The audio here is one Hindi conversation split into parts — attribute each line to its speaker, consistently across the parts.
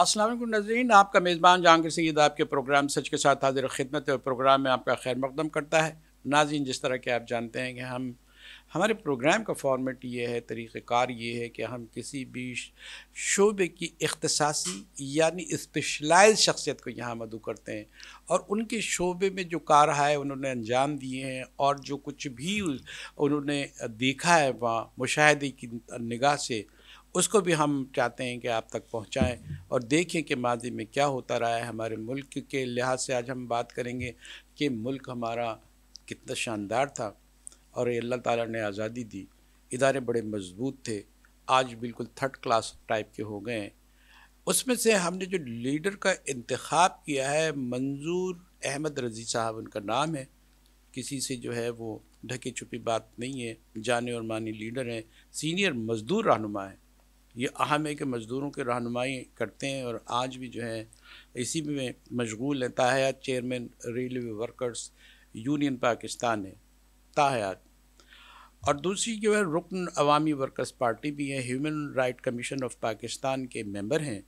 Speaker 1: असलम नजरीन, आपका मेज़बान जहांगीर सईद आपके प्रोग्राम सच के साथ हाजिर खिदमत और प्रोग्राम में आपका खैर मकदम करता है। नाजीन जिस तरह के आप जानते हैं कि हम, हमारे प्रोग्राम का फॉर्मेट ये है तरीक़ार ये है कि हम किसी भी शोबे की अख्तसासी यानी स्पेशलाइज शख्सियत को यहाँ मदू करते हैं और उनके शोबे में जो कार है, उन्होंने अंजाम दिए हैं और जो कुछ भी उन्होंने देखा है वहाँ मुशाहे की निगाह से उसको भी हम चाहते हैं कि आप तक पहुंचाएँ और देखें कि माजी में क्या होता रहा है हमारे मुल्क के लिहाज से आज हम बात करेंगे कि मुल्क हमारा कितना शानदार था और अल्लाह ताला ने आज़ादी दी। इदारे बड़े मज़बूत थे, आज बिल्कुल थर्ड क्लास टाइप के हो गए हैं। उसमें से हमने जो लीडर का इंतखब किया है, मंजूर अहमद रज़ी साहब, उनका नाम है। किसी से जो है वो ढकी छुपी बात नहीं है। जाने और मानी लीडर हैं सीनियर मजदूर रहनुमा हैं। ये अहम है कि मज़दूरों की रहनुमाई करते हैं और आज भी जो है, इसी में मशगूल है। ताहयात chairman, railway workers, union Pakistan है ताहयात और दूसरी जो है, रुकन अवामी वर्कर्स पार्टी भी है। Human right commission of Pakistan के मेंबर हैं।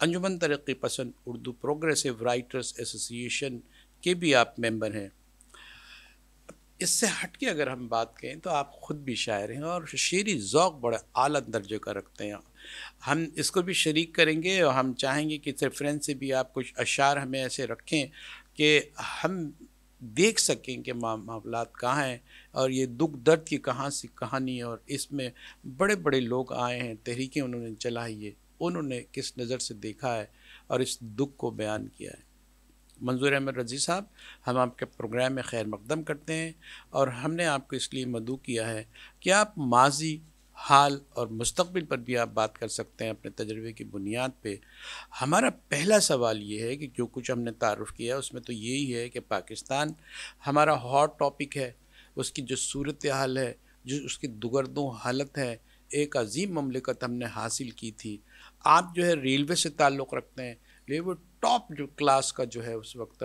Speaker 1: अंजुमन तरक्की पसंद उर्दू प्रोग्रेसिव राइटर्स एसोसिएशन के भी आप मेंबर हैं। इससे हट के अगर हम बात करें तो आप ख़ुद भी शायर हैं और शेरी ज़ौक़ बड़े आला दर्जे का रखते हैं। हम इसको भी शरीक करेंगे और हम चाहेंगे कि रेफरेंस से भी आप कुछ अशार हमें ऐसे रखें कि हम देख सकें कि मामला कहाँ हैं और ये दुख दर्द की कहाँ सी कहानी और इसमें बड़े बड़े लोग आए हैं, तहरीकें उन्होंने चलाई है, उन्होंने किस नज़र से देखा है और इस दुख को बयान किया है। मंजूर अहमद रज़ी साहब, हम आपके प्रोग्राम में खैर मकदम करते हैं और हमने आपको इसलिए मदू किया है कि आप माजी, हाल और मुस्तबिल पर भी आप बात कर सकते हैं अपने तजर्बे की बुनियाद पे। हमारा पहला सवाल ये है कि जो कुछ हमने तारफ़ किया है उसमें तो यही है कि पाकिस्तान हमारा हॉट टॉपिक है, उसकी जो सूरत हाल है, जो उसकी दुगरदों हालत है, एक अजीम ममलिकत हमने हासिल की थी। आप जो है रेलवे से ताल्लुक़ रखते हैं रेलवे टॉप जो क्लास का जो है उस वक्त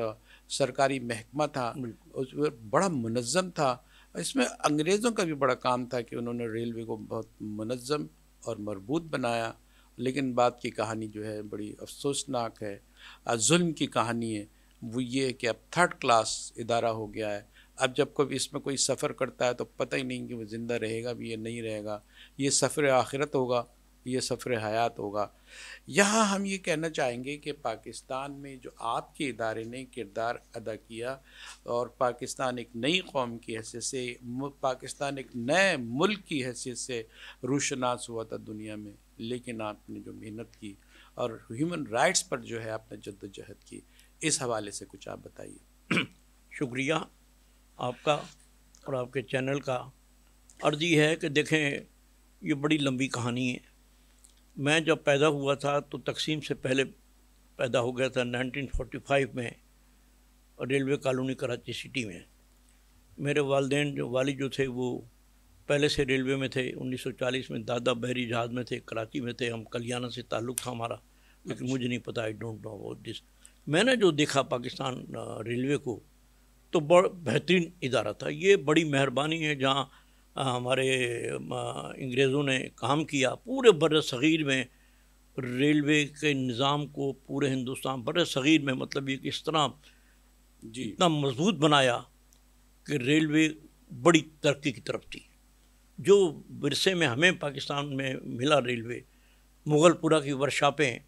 Speaker 1: सरकारी महकमा था उस बड़ा मुनज़म था। इसमें अंग्रेज़ों का भी बड़ा काम था कि उन्होंने रेलवे को बहुत मुनज़म और मरबूत बनाया। लेकिन बात की कहानी जो है बड़ी अफसोसनाक है। जुल्म की कहानी है। वो ये है कि अब थर्ड क्लास इदारा हो गया है। अब जब कोई इसमें कोई सफ़र करता है तो पता ही नहीं कि वो ज़िंदा रहेगा भी या नहीं रहेगा। ये सफ़र आखिरत होगा। ये सफ़र हयात होगा। यहाँ हम ये कहना चाहेंगे कि पाकिस्तान में जो आपके इदारे ने किरदार अदा किया और पाकिस्तान एक नई कौम की हैसियत से पाकिस्तान एक नए मुल्क की हैसियत से रोशनास हुआ था दुनिया में। लेकिन आपने जो मेहनत की और ह्यूमन राइट्स पर जो है आपने जद्दोजहद की, इस हवाले से कुछ आप बताइए।
Speaker 2: शुक्रिया आपका और आपके चैनल का। अर्जी है कि देखें, ये बड़ी लंबी कहानी है। मैं जब पैदा हुआ था तो तकसीम से पहले पैदा हो गया था 1945 में, रेलवे कॉलोनी कराची सिटी में। मेरे वालदेन जो, वाली जो थे, वो पहले से रेलवे में थे। 1940 में दादा बहरी जहाज़ में थे, कराची में थे। हम कलियाना से ताल्लुक़ था हमारा, लेकिन मुझे नहीं पता I don't know about this मैंने जो देखा पाकिस्तान रेलवे को तो बड़ बेहतरीन इदारा था। ये बड़ी मेहरबानी है, जहाँ हमारे अंग्रेज़ों ने काम किया पूरे बर सग़ीर में रेलवे के निज़ाम को पूरे हिंदुस्तान बर सग़ीर में मतलब ये किस तरह जी। इतना मज़बूत बनाया कि रेलवे बड़ी तरक्की की तरफ़ थी। जो विरसे में हमें पाकिस्तान में मिला रेलवे मुग़लपुरा की वर्कशॉपें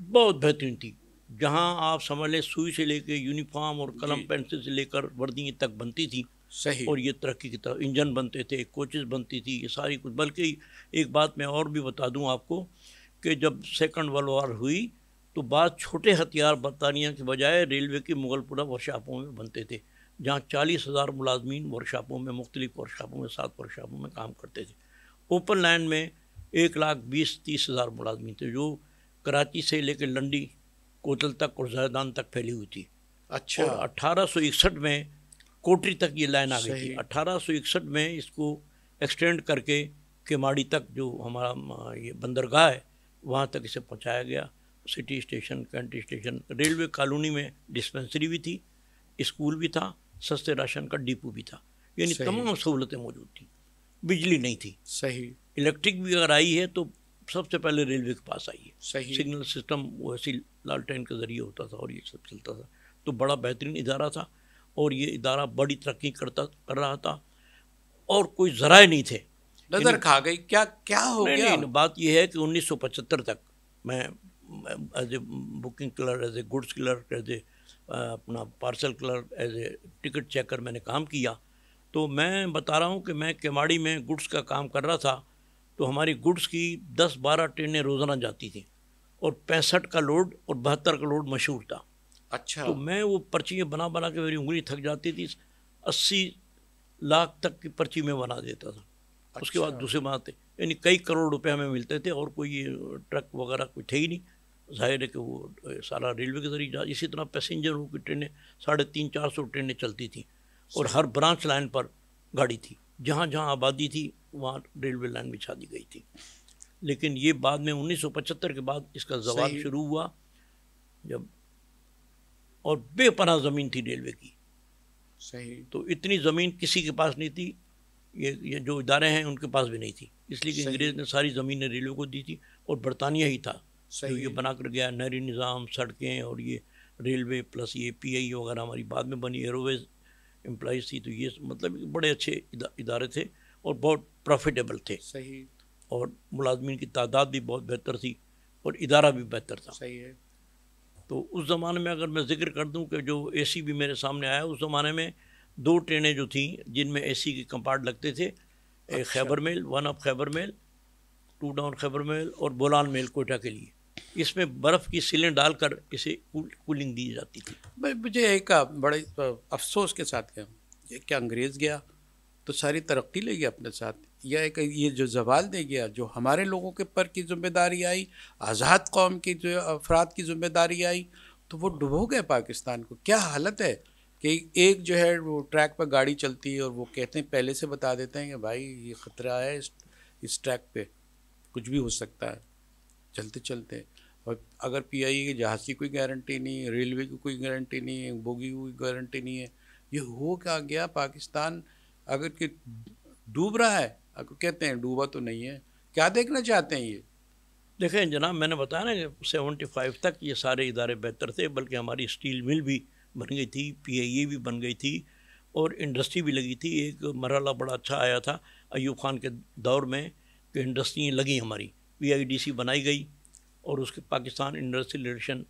Speaker 2: बहुत बेहतरीन थी जहाँ आप समझ लें सुई से लेकर यूनिफॉर्म और कलम पेंसिल से लेकर वर्दी तक बनती थी।
Speaker 1: सही।
Speaker 2: और ये तरक्की की तरफ़ इंजन बनते थे कोचेज़ बनती थी ये सारी कुछ। बल्कि एक बात मैं और भी बता दूँ आपको कि जब सेकंड वर्ल्ड वार हुई तो बाद छोटे हथियार बरतानिया के बजाय रेलवे की मुगलपुरा वर्कशॉपों में बनते थे जहाँ चालीस हज़ार मुलाजमीन वर्कशॉपों में मुख्तलिफ़ वर्कशॉपों में सात वर्कशॉपों में काम करते थे। ओपन लैंड में एक लाख बीस तीस हज़ार मुलाजमीन थे जो कराची से लेकर लंडी कोतल तक और जैदान तक फैली हुई थी।
Speaker 1: अच्छा।
Speaker 2: अट्ठारह सौ इकसठ में कोटरी तक ये लाइन आ गई थी। अठारह में इसको एक्सटेंड करके केमाड़ी तक जो हमारा ये बंदरगाह है वहाँ तक इसे पहुँचाया गया। City station cantt station railway colony में डिस्पेंसरी भी थी स्कूल भी था सस्ते राशन का डिपो भी था। यानी तमाम सहूलतें मौजूद थी। बिजली नहीं थी।
Speaker 1: सही।
Speaker 2: इलेक्ट्रिक भी अगर आई है तो सबसे पहले रेलवे के पास आई है।
Speaker 1: सही।
Speaker 2: सिग्नल सिस्टम वो ऐसी लालटेन के ज़रिए होता था और ये सब चलता था। तो बड़ा बेहतरीन इदारा था। और ये इदारा बड़ी तरक्की करता कर रहा था। और कोई ज़राए नहीं थे।
Speaker 1: नज़र खा गई। क्या क्या हो
Speaker 2: नहीं,
Speaker 1: गया?
Speaker 2: नहीं बात यह है कि 1975 तक मैं as a booking clerk as a goods clerk as a अपना parcel clerk as a ticket checker मैंने काम किया। तो मैं बता रहा हूँ कि मैं केमाड़ी में गुड्स का काम कर रहा था तो हमारी गुड्स की दस बारह ट्रेनें रोज़ाना जाती थी। और पैंसठ का लोड और बहत्तर का लोड मशहूर था।
Speaker 1: अच्छा।
Speaker 2: तो मैं वो पर्चियाँ बना बना के मेरी उंगली थक जाती थी अस्सी लाख तक की पर्ची में बना देता था। अच्छा। उसके बाद
Speaker 1: अच्छा।
Speaker 2: दूसरे बात है यानी कई करोड़ रुपए हमें मिलते थे और कोई ट्रक वगैरह कोई थे ही नहीं। ज़ाहिर है कि वो सारा रेलवे के ज़रिए जा इसी तरह पैसेंजरों की ट्रेनें साढ़े तीन चार सौ ट्रेनें चलती थी और हर ब्रांच लाइन पर गाड़ी थी। जहाँ जहाँ आबादी थी वहाँ रेलवे लाइन बिछा दी गई थी। लेकिन ये बाद में 1975 के बाद इसका जवाब शुरू हुआ जब और बेपनाह ज़मीन थी रेलवे की।
Speaker 1: सही।
Speaker 2: तो इतनी ज़मीन किसी के पास नहीं थी ये ये जो इदारे हैं उनके पास भी नहीं थी। इसलिए कि अंग्रेज़ ने सारी ज़मीनें रेलवे को दी थी और बरतानिया ही था।
Speaker 1: सही।
Speaker 2: ये बना कर गया नहरी निज़ाम सड़कें और ये रेलवे प्लस ये पी आई वगैरह हमारी बाद में बनी एयरवेज एम्प्लॉज थी तो ये मतलब बड़े अच्छे इदा, इदारे थे और बहुत प्रॉफिटेबल थे।
Speaker 1: सही।
Speaker 2: और मुलाजमीन की तादाद भी बहुत बेहतर थी और इदारा भी बेहतर था।
Speaker 1: सही है।
Speaker 2: तो उस ज़माने में अगर मैं ज़िक्र कर दूँ कि जो एसी भी मेरे सामने आया उस ज़माने में दो ट्रेनें जो थीं जिनमें एसी के कंपार्ट लगते थे एक
Speaker 1: अच्छा।
Speaker 2: Khyber mail one up Khyber mail two down Khyber mail और बोलान मेल कोयटा के लिए। इसमें बर्फ़ की सिलें डालकर इसे कूल, कूलिंग दी जाती थी।
Speaker 1: भाई मुझे एक बड़े अफसोस के साथ क्या क्या अंग्रेज़ गया तो सारी तरक्की ले गया अपने साथ? या एक ये जो जवाल दे गया, जो हमारे लोगों के पर की ज़िम्मेदारी आई, आज़ाद कौम की जो अफराद की ज़िम्मेदारी आई तो वो डुबो गए पाकिस्तान को? क्या हालत है कि एक जो है वो ट्रैक पर गाड़ी चलती है और वो कहते हैं, पहले से बता देते हैं कि भाई ये ख़तरा है इस इस ट्रैक पे। कुछ भी हो सकता है। चलते चलते। और अगर पी आई के जहाज़ की कोई गारंटी नहीं रेलवे की कोई गारंटी नहीं है, बोगी की कोई गारंटी नहीं है, ये हो क्या गया पाकिस्तान? अगर कि डूब रहा है अगर कहते हैं, डूबा तो नहीं है। क्या देखना चाहते हैं ये?
Speaker 2: देखें जनाब, मैंने बताया ना सेवेंटी फाइव तक ये सारे इदारे बेहतर थे, बल्कि हमारी स्टील मिल भी बन गई थी पी भी बन गई थी, और इंडस्ट्री भी लगी थी। एक मरहला बड़ा अच्छा आया था अयूब खान के दौर में कि इंडस्ट्रियाँ लगी हमारी। पी बनाई गई और उसके पाकिस्तान इंडस्ट्रियल रिलेशन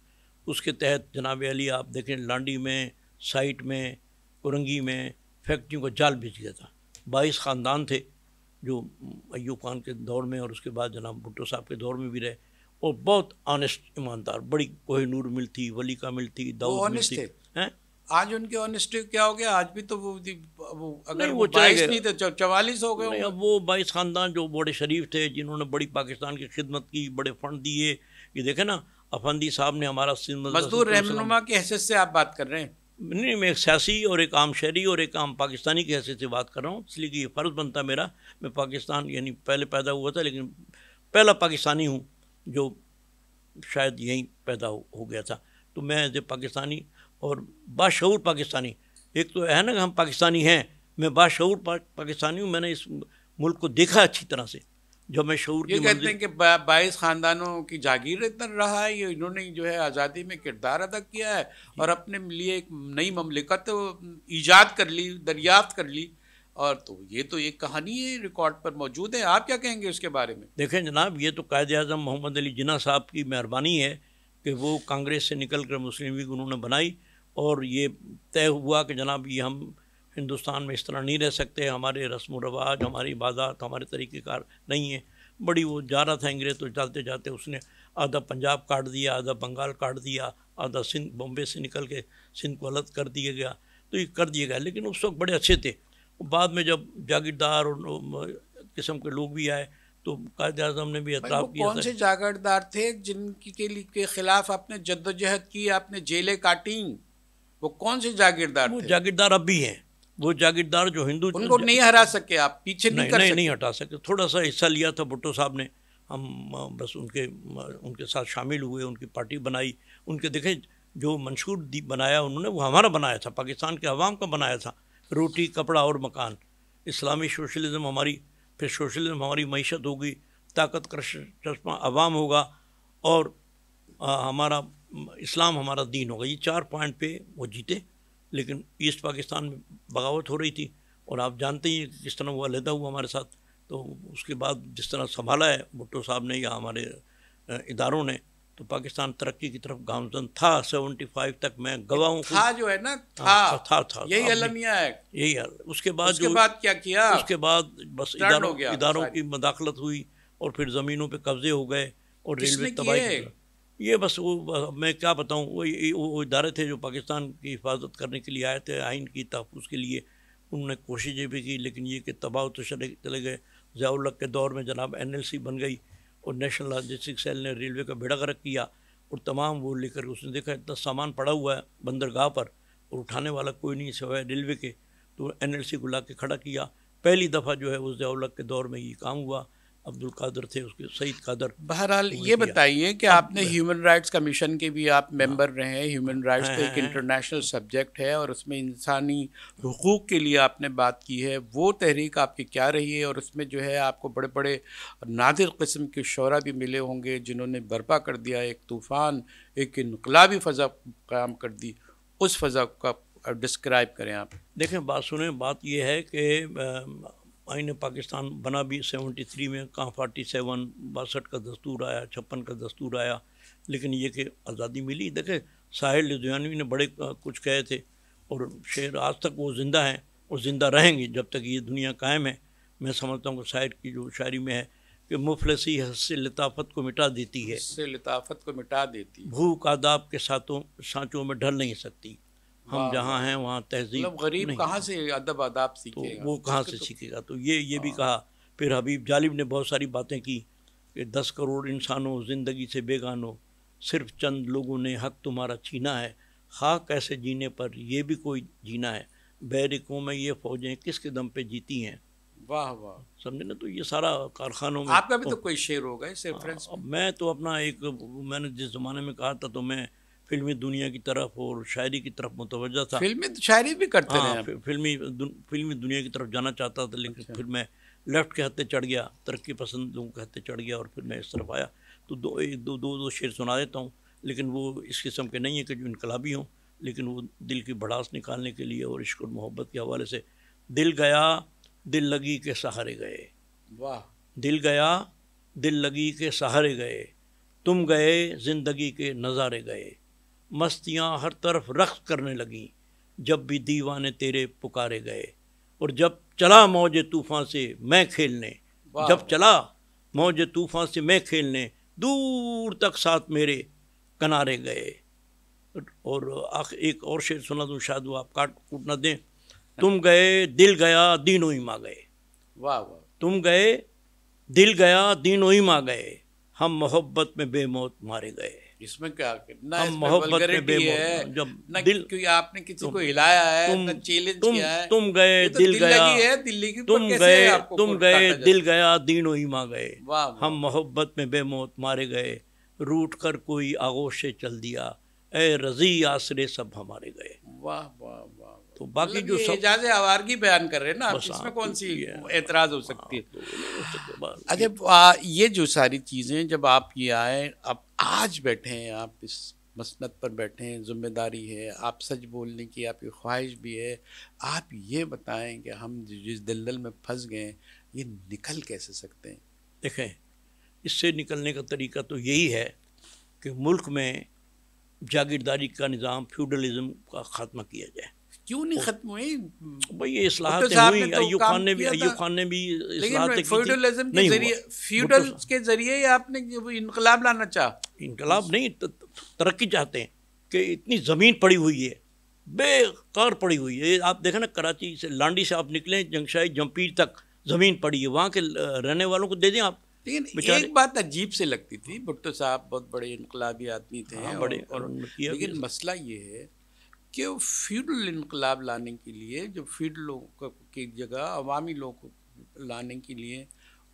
Speaker 2: उसके तहत जनाब अली, आप देखें लांडी में, साइट में, कुरंगी में फैक्ट्रियों का जाल बिछ गया था। बाईस ख़ानदान थे जो अयूब खान के दौर में और उसके बाद जनाब भुट्टो साहब के दौर में भी रहे और बहुत ऑनेस्ट ईमानदार बड़ी कोहिनूर मिल थी वली का मिल थी दाऊद मिल थी। हैं?
Speaker 1: आज उनके ऑनेस्टी क्या हो गया? आज भी तो वो वो अगर वो बाईस नहीं थे चवालीस हो गए
Speaker 2: अब वो बाईस ख़ानदान जो बड़े शरीफ थे जिन्होंने बड़ी पाकिस्तान की खिदमत की बड़े फंड दिए ये देखे ना अफंदी साहब ने हमारा
Speaker 1: मजदूर रहनुमा की हैसियत से आप बात कर रहे हैं।
Speaker 2: नहीं मैं एक सियासी और एक आम शहरी और एक आम पाकिस्तानी की हैसियत से बात कर रहा हूँ इसलिए कि ये फ़र्ज़ बनता मेरा मैं पाकिस्तान यानी पहले पैदा हुआ था लेकिन पहला पाकिस्तानी हूँ जो शायद यहीं पैदा हो, हो गया था। तो मैं एज ए पाकिस्तानी और बाशूर पाकिस्तानी एक तो है ना कि हम पाकिस्तानी हैं मैं बाशूर पा, पाकिस्तानी हूँ मैंने इस मुल्क को देखा अच्छी तरह से। जब मैं शूर
Speaker 1: ये कहते हैं कि बाईस खानदानों की जागीर इतना रहा है ये इन्होंने जो है आज़ादी में किरदार अदा किया है और अपने लिए एक नई ममलिकत ईजाद कर ली दरियाफ्त कर ली। और तो ये तो एक कहानी है रिकॉर्ड पर मौजूद है। आप क्या कहेंगे उसके बारे में?
Speaker 2: देखें जनाब ये तो कायद अजम मोहम्मद अली जिना साहब की मेहरबानी है कि वो कांग्रेस से निकल कर मुस्लिम लीग उन्होंने बनाई और ये तय हुआ कि जनाब ये हम हिंदुस्तान में इस तरह नहीं रह सकते हमारे रस्म रवाज हमारी इबादत हमारे तरीक़ेकार नहीं है। बड़ी वो जा रहा था अंग्रेज़ तो जाते जाते उसने आधा पंजाब काट दिया आधा बंगाल काट दिया आधा सिंध बॉम्बे से निकल के सिंध को अलग कर दिया गया तो ये कर दिया गया। लेकिन उस वक्त बड़े अच्छे थे। बाद में जब जागीरदार और किस्म के लोग भी आए तो कायद अजम ने भी एतराफ़ किया
Speaker 1: कौन से जागीरदार थे जिनकी के खिलाफ आपने जद्दोजहद की आपने जेलें काटी? वो कौन से जागीरदार
Speaker 2: वो जागीरदार अब भी हैं। वो जागीरदार जो हिंदू
Speaker 1: उनको नहीं हरा सके आप पीछे नहीं,
Speaker 2: नहीं
Speaker 1: कर
Speaker 2: नहीं,
Speaker 1: सके।
Speaker 2: नहीं हटा सकते थोड़ा सा हिस्सा लिया था भुट्टो साहब ने। हम बस उनके उनके साथ शामिल हुए उनकी पार्टी बनाई। उनके देखें जो मंशूर बनाया उन्होंने वो हमारा बनाया था। पाकिस्तान के अवाम का बनाया था। रोटी कपड़ा और मकान। इस्लामी सोशलिज्म हमारी फिर सोशलिज्म हमारी मीशत होगी। ताकत का चश्मा अवाम होगा और आ, हमारा इस्लाम हमारा दीन होगा। ये चार पॉइंट पे वो जीते। लेकिन ईस्ट पाकिस्तान में बगावत हो रही थी और आप जानते ही किस तरह वो अलहदा हुआ हमारे साथ। तो उसके बाद जिस तरह संभाला है भुट्टो साहब ने या हमारे इदारों ने तो पाकिस्तान तरक्की की तरफ़ गामजन था। सेवेंटी फाइव तक मैं गवाह हूँ
Speaker 1: था जो है ना
Speaker 2: हाँ,
Speaker 1: था। था, था यही अलमिया है।
Speaker 2: यही हाल उसके बाद
Speaker 1: उसके बाद क्या किया?
Speaker 2: उसके बाद बस इदारों इदारों की मदाखलत हुई और फिर ज़मीनों पे कब्जे हो गए और रेलवे तबाही ये बस वो मैं क्या बताऊँ, वो वो इदारे थे जो पाकिस्तान की हिफाजत करने के लिए आए थे, आइन की तहफ़ के लिए। उन्होंने कोशिशें भी की, लेकिन ये कि तबाह तो चले चले गए। ज़ियाउल्लक के दौर में जनाब एनएलसी बन गई और नेशनल लॉजिस्टिक सेल ने रेलवे का बेड़ा गर्क किया और तमाम वो लेकर उसने देखा, इतना सामान पड़ा हुआ है बंदरगाह पर और उठाने वाला कोई नहीं सिवाय रेलवे के। तो एन एल सी को ला के खड़ा किया। पहली दफ़ा जो है उस ज़ियाउल्लक के दौर में ये काम हुआ। अब्दुल कादर थे उसके सईद कादर
Speaker 1: बहरहाल ये बताइए कि आपने ह्यूमन राइट्स कमीशन के भी आप मेंबर हाँ। रहे हैं। ह्यूमन राइट्स तो एक इंटरनेशनल सब्जेक्ट है और उसमें इंसानी हकूक़ के लिए आपने बात की है। वो तहरीक आपकी क्या रही है और उसमें जो है आपको बड़े बड़े नादिर कस्म के शरा भी मिले होंगे जिन्होंने बर्पा कर दिया एक तूफ़ान एक इनकलाबी फ़ज़ा क़्याम कर दी। उस फ़ज़ा का डिस्क्राइब करें आप।
Speaker 2: देखें बात सुने बात यह है कि आइन पाकिस्तान बना भी सेवेंटी थ्री में कहाँ फोर्टी सेवन बासठ का दस्तूर आया छप्पन का दस्तूर आया लेकिन ये कि आज़ादी मिली। देखे साहिल लुधियानवी ने बड़े कुछ कहे थे और शेर आज तक वो ज़िंदा हैं और ज़िंदा रहेंगे जब तक ये दुनिया कायम है। मैं समझता हूँ कि शायर की जो शायरी में है कि मुफलसी हस्से लताफत को मिटा देती है।
Speaker 1: हस्से लताफत को मिटा देती
Speaker 2: भूख आदाब के साथों सांचों में ढल नहीं सकती। हम जहाँ हैं वहाँ तहजीब
Speaker 1: मतलब गरीब कहाँ से अदब आदाब तो सीखेगा?
Speaker 2: तो वो कहाँ से तो सीखेगा? तो ये ये भी हाँ। कहा। फिर हबीब जालिब ने बहुत सारी बातें की कि दस करोड़ इंसानों ज़िंदगी से बेगानो सिर्फ़ चंद लोगों ने हक तुम्हारा छीना है। खाक कैसे जीने पर यह भी कोई जीना है? बैरिकों में ये फौजें किसके दम पे जीती हैं?
Speaker 1: वाह वाह।
Speaker 2: समझे ना? तो ये सारा कारखानों में
Speaker 1: आपका भी तो कोई शेर होगा इस रेफरेंस
Speaker 2: हाँ, मैं तो अपना एक मैंने जिस ज़माने में कहा था तो मैं फिल्मी दुनिया की तरफ़ और शायरी की तरफ़ मुतवजा था
Speaker 1: फिल्मी शायरी भी करते
Speaker 2: हाँ, रहे फिल्मी दु, फिल्मी दुनिया की तरफ़ जाना चाहता था लेकिन अच्छा। फिर मैं लेफ़्ट के हत्ते चढ़ गया तरक्की पसंद लोगों के हत्ते चढ़ गया और फिर मैं इस तरफ़ आया। तो दो दो दो, दो शेर सुना देता हूँ लेकिन वो इस किस्म के नहीं है कि जो इनकलाबी हों लेकिन वो दिल की भड़ास निकालने के लिए और इश्क और मोहब्बत के हवाले से दिल गया दिल लगी के सहारे गए।
Speaker 1: वाह।
Speaker 2: दिल गया दिल लगी के सहारे गए तुम गए ज़िंदगी के नज़ारे गए। मस्तियाँ हर तरफ़ रक्स करने लगीं जब भी दीवाने तेरे पुकारे गए। और जब चला मौज तूफ़ान से मैं खेलने जब चला मौज तूफ़ान से मैं खेलने दूर तक साथ मेरे किनारे गए। और आख एक और शेर सुना दूँ शायद वो आप काट कूट ना दें। तुम गए दिल गया दीनों ही माँ गए।
Speaker 1: वाह वाह।
Speaker 2: तुम गए दिल गया दीनों ही माँ गए। हम मोहब्बत में बेमौत मारे गए।
Speaker 1: इसमें क्या ना मोहब्बत है? जब न दिल क्योंकि आपने किसी को हिलाया है तुम, न चैलेंज किया है।
Speaker 2: तुम गए तो दिल दिल गया। है दिल्ली की तुम गए तुम गए दिल गया दीनों ही माँ गए हम मोहब्बत में बेमौत मारे गए रूट कर कोई आगोश से चल दिया। ए रज़ी आसरे सब हमारे गए।
Speaker 1: वाह वाह वाह
Speaker 2: तो बाकी मतलब जो
Speaker 1: सब एजाज आवारगी बयान कर रहे हैं ना इसमें हाँ, कौन सी एतराज़ हो। सकती है? हाँ, तो अच्छा ये जो सारी चीज़ें जब आप ये आए अब आज बैठे हैं, आप इस मसनत पर बैठे हैं, ज़िम्मेदारी है, आप सच बोलने की आपकी ख्वाहिश भी है, आप ये बताएँ कि हम जिस दलदल में फंस गए ये निकल कैसे सकते हैं?
Speaker 2: देखें, इससे निकलने का तरीका तो यही है कि मुल्क में जागीरदारी का निज़ाम, फ्यूडलिज़म का ख़ात्मा किया जाए।
Speaker 1: क्यों नहीं खत्म हुई?
Speaker 2: भाई ये इस्लाहतें हुई तो अयूब खान ने भी अयूब खान ने भी
Speaker 1: इस्लाहतें फ्यूडलिज्म के ज़रिए फ्यूडल के ज़रिए आपने इनकलाब लाना चाह।
Speaker 2: इनकलाब नहीं तरक्की चाहते हैं कि इतनी ज़मीन पड़ी हुई है बेकार पड़ी हुई है। आप देखें ना कराची से लांडी से आप निकले जंगशाही जमपीर तक ज़मीन पड़ी है। वहाँ के रहने वालों को दे दें आप
Speaker 1: लेकिन एक बात अजीब से लगती थी भुट्टो साहब बहुत बड़े इनकलाबी आदमी थे हाँ, बड़े और, और लेकिन मसला ये है कि फ्यूडल इनकलाब लाने के लिए जो फ्यूडलों की जगह अवामी लोग लाने के लिए